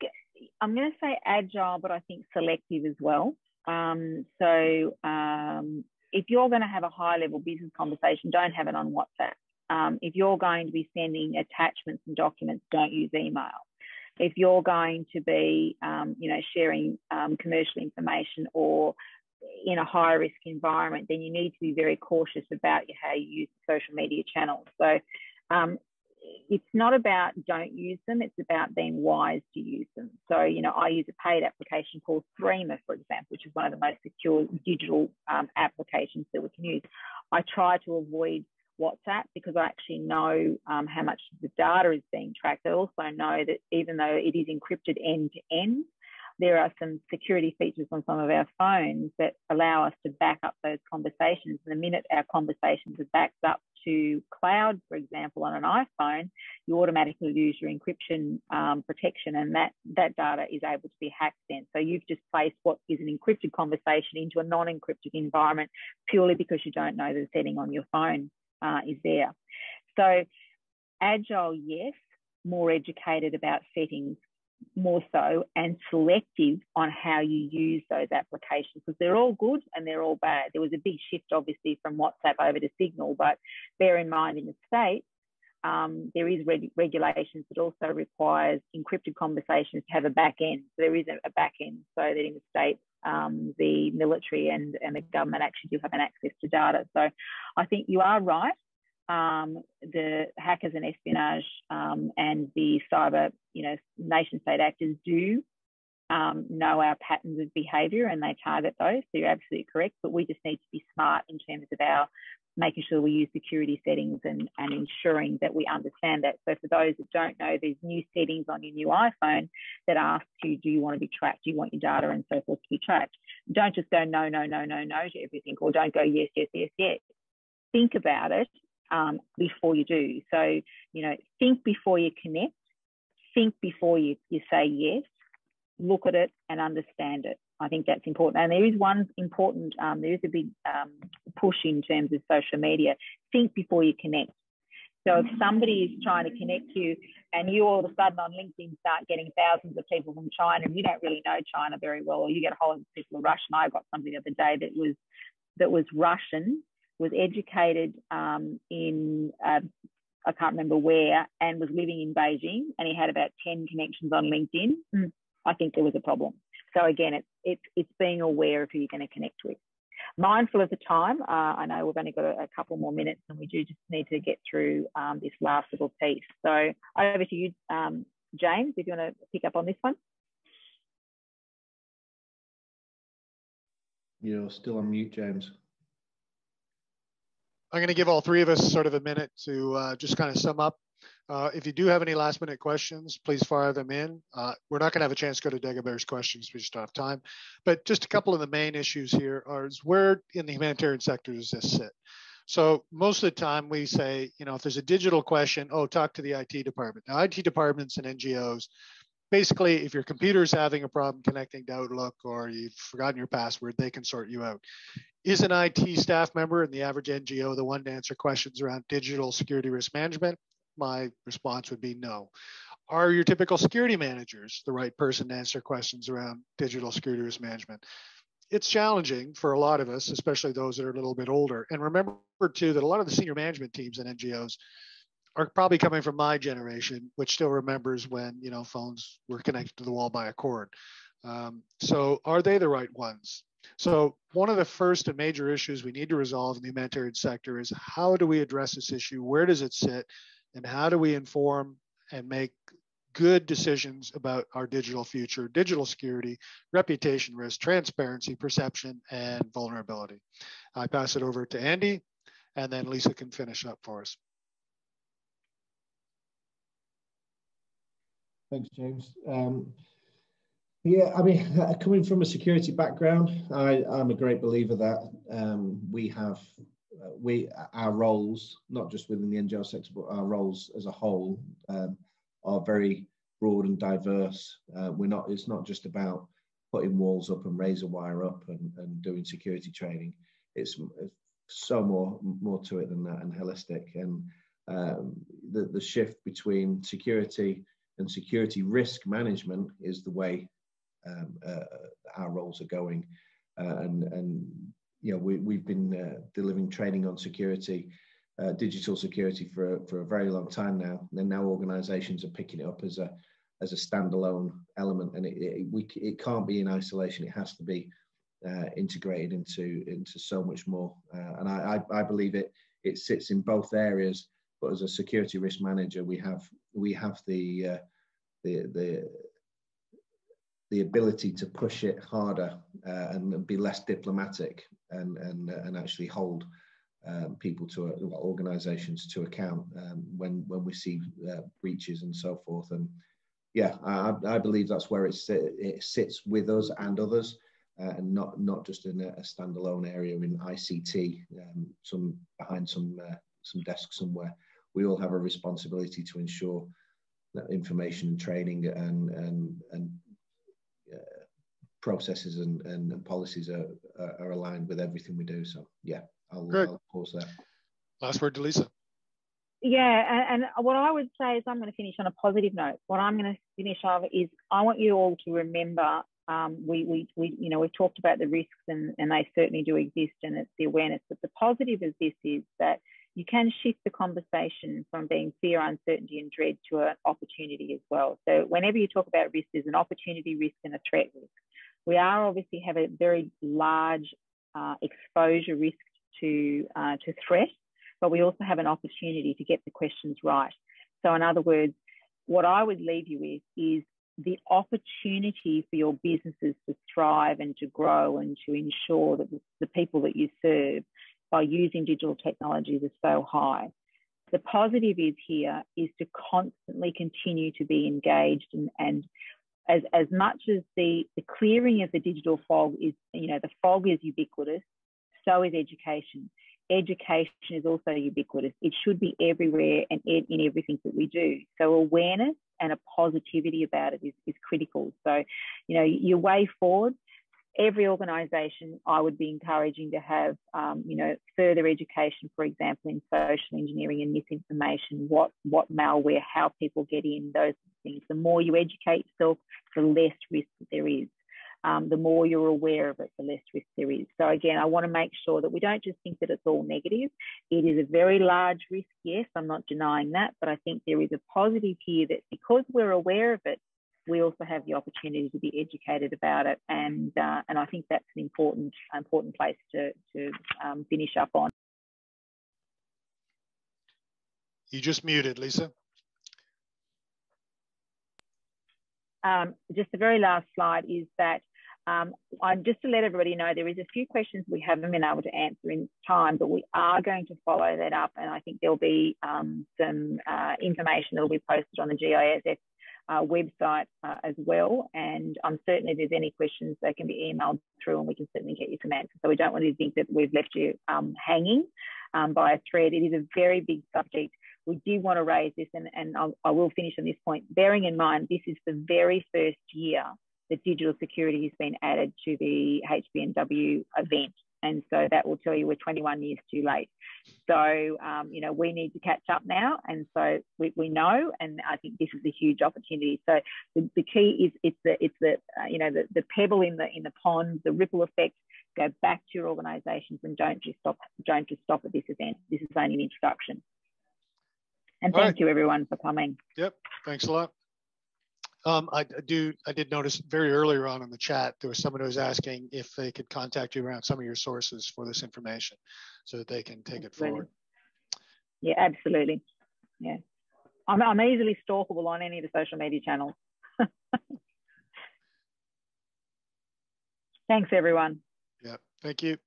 I'm going to say agile, but I think selective as well. Um, so um, if you're going to have a high level business conversation, don't have it on WhatsApp. Um, if you're going to be sending attachments and documents, don't use email. If you're going to be, um, you know, sharing um, commercial information or in a high risk environment, then you need to be very cautious about how you use social media channels. So um, it's not about don't use them, it's about being wise to use them. So, you know, I use a paid application called Threema, for example, which is one of the most secure digital um, applications that we can use. I try to avoid WhatsApp because I actually know um, how much the data is being tracked. I also know that even though it is encrypted end to end, there are some security features on some of our phones that allow us to back up those conversations. And the minute our conversations are backed up to cloud, for example, on an iPhone, you automatically lose your encryption um, protection, and that that data is able to be hacked. Then, so you've just placed what is an encrypted conversation into a non-encrypted environment purely because you don't know the setting on your phone uh, is there. So, agile, yes. More educated about settings, more so and selective on how you use those applications because they're all good and they're all bad. There was a big shift, obviously, from WhatsApp over to Signal, but bear in mind in the States, um, there is reg- regulations that also requires encrypted conversations to have a back end. So there is a, back end so that in the States, um, the military and, and the government actually do have an access to data. So I think you are right um, the hackers and espionage um, and the cyber, you know, nation state actors do um, know our patterns of behaviour and they target those. So you're absolutely correct, but we just need to be smart in terms of our making sure we use security settings and, and ensuring that we understand that. So for those that don't know, there's new settings on your new iPhone that asks you, do you want to be tracked? Do you want your data and so forth to be tracked? Don't just go no, no, no, no, no to everything, or don't go yes, yes, yes, yes. Think about it um, before you do. So, you know, think before you connect, think before you, you say yes, look at it and understand it. I think that's important. And there is one important, um, there is a big um, push in terms of social media. Think before you connect. So if somebody is trying to connect you and you all of a sudden on LinkedIn start getting thousands of people from China and you don't really know China very well, or you get a whole lot of people Russian. I got somebody the other day that was that was Russian was educated um, in, uh, I can't remember where, and was living in Beijing, and he had about 10 connections on LinkedIn. Mm. I think there was a problem. So again, it's, it's, it's being aware of who you're going to connect with. Mindful of the time, uh, I know we've only got a, a, couple more minutes and we do just need to get through um, this last little piece. So over to you, um, James, if you want to pick up on this one. You're still on mute, James. I'm going to give all three of us sort of a minute to uh, just kind of sum up. Uh, if you do have any last minute questions, please fire them in. Uh, we're not going to have a chance to go to Dagobert's questions. We just don't have time. But just a couple of the main issues here are where in the humanitarian sector does this sit? So most of the time we say, you know, if there's a digital question, oh, talk to the IT department. Now, IT departments and NGOs, basically, if your computer is having a problem connecting to Outlook or you've forgotten your password, they can sort you out. Is an IT staff member and the average NGO the one to answer questions around digital security risk management? My response would be no. Are your typical security managers the right person to answer questions around digital security risk management? It's challenging for a lot of us, especially those that are a little bit older. And remember, too, that a lot of the senior management teams and NGOs are probably coming from my generation, which still remembers when you know phones were connected to the wall by a cord. Um, so, are they the right ones? So one of the first and major issues we need to resolve in the humanitarian sector is how do we address this issue? Where does it sit? And how do we inform and make good decisions about our digital future, digital security, reputation risk, transparency, perception, and vulnerability. I pass it over to Andy, and then Lisa can finish up for us. Thanks, James. Um, yeah, I mean, coming from a security background, I, am a great believer that um, we have uh, we our roles, not just within the NGO sector, but our roles as a whole, um, are very broad and diverse. Uh, we're not. It's not just about putting walls up and razor wire up and, and doing security training. It's, it's so more more to it than that and holistic. And um, the the shift between security and security risk management is the way um, uh, our roles are going. Uh, and and you know we we've been uh, delivering training on security uh, digital security for, for a very long time now. And now organizations are picking it up as a, as a standalone element and it, it, we, it can't be in isolation. It has to be uh, integrated into, into so much more. Uh, and I, I, I, believe it, it sits in both areas, but as a security risk manager, we have, we have the, uh, the, the, the ability to push it harder uh, and be less diplomatic and, and, and actually hold um, people to uh, organisations to account um, when when we see uh, breaches and so forth. And yeah, I, I believe that's where it, it sits with us and others, uh, and not not just in a, a standalone area in ICT, um, some behind some uh, some desk somewhere. We all have a responsibility to ensure that information and training and and and uh, processes and, and, and policies are, are aligned with everything we do. So yeah. I'll, I'll pause there. Last word to Lisa. Yeah, and, and, what I would say is I'm going to finish on a positive note. What I'm going to finish off is I want you all to remember um, we, we, we, you know, we've talked about the risks and, and they certainly do exist and it's the awareness. But the positive of this is that you can shift the conversation from being fear, uncertainty, and dread to an opportunity as well. So whenever you talk about risk, there's an opportunity risk and a threat risk. We are obviously have a very large uh, exposure risk to, uh, to threat, but we also have an opportunity to get the questions right. So, in other words, what I would leave you with is the opportunity for your businesses to thrive and to grow and to ensure that the people that you serve by using digital technologies is so high. The positive is here is to constantly continue to be engaged and, and as, as much as the, the clearing of the digital fog is, you know, the fog is ubiquitous, so is education. Education is also ubiquitous. It should be everywhere and in everything that we do. So awareness and a positivity about it is, is critical. So, you know, your way forward, every organisation I would be encouraging to have, um, you know, further education, for example, in social engineering and misinformation, what what malware, how people get in, those things. The more you educate yourself, the less risk there is um, the more you're aware of it, the less risk there is. So again, I want to make sure that we don't just think that it's all negative. It is a very large risk, yes, I'm not denying that, but I think there is a positive here that because we're aware of it, we also have the opportunity to be educated about it, and uh, and I think that's an important important place to to um, finish up on. You just muted, Lisa. Um, just the very last slide is that um, I'm just to let everybody know there is a few questions we haven't been able to answer in time, but we are going to follow that up, and I think there'll be um, some uh, information that will be posted on the GISF uh, website uh, as well. And I'm certain if there's any questions, they can be emailed through, and we can certainly get you some answers. So we don't want you to think that we've left you um, hanging um, by a thread. It is a very big subject. We do want to raise this, and, and I'll, I will finish on this point, bearing in mind this is the very first year that digital security has been added to the HNPW event. And so that will tell you we're 21 years too late. So, um, you know, we need to catch up now. And so we, we know, and I think this is a huge opportunity. So the, the key is it's the, it's the, uh, you know, the, the pebble in the, in the pond, the ripple effect, go back to your organizations and don't just stop, don't just stop at this event. This is only an introduction. And All thank right. you everyone for coming. Yep. Thanks a lot. Um, I, do. I did notice very earlier on in the chat there was someone who was asking if they could contact you around some of your sources for this information, so that they can take it forward. Yeah, absolutely. Yeah, I'm, I'm easily stalkable on any of the social media channels. Thanks, everyone. Yeah, thank you.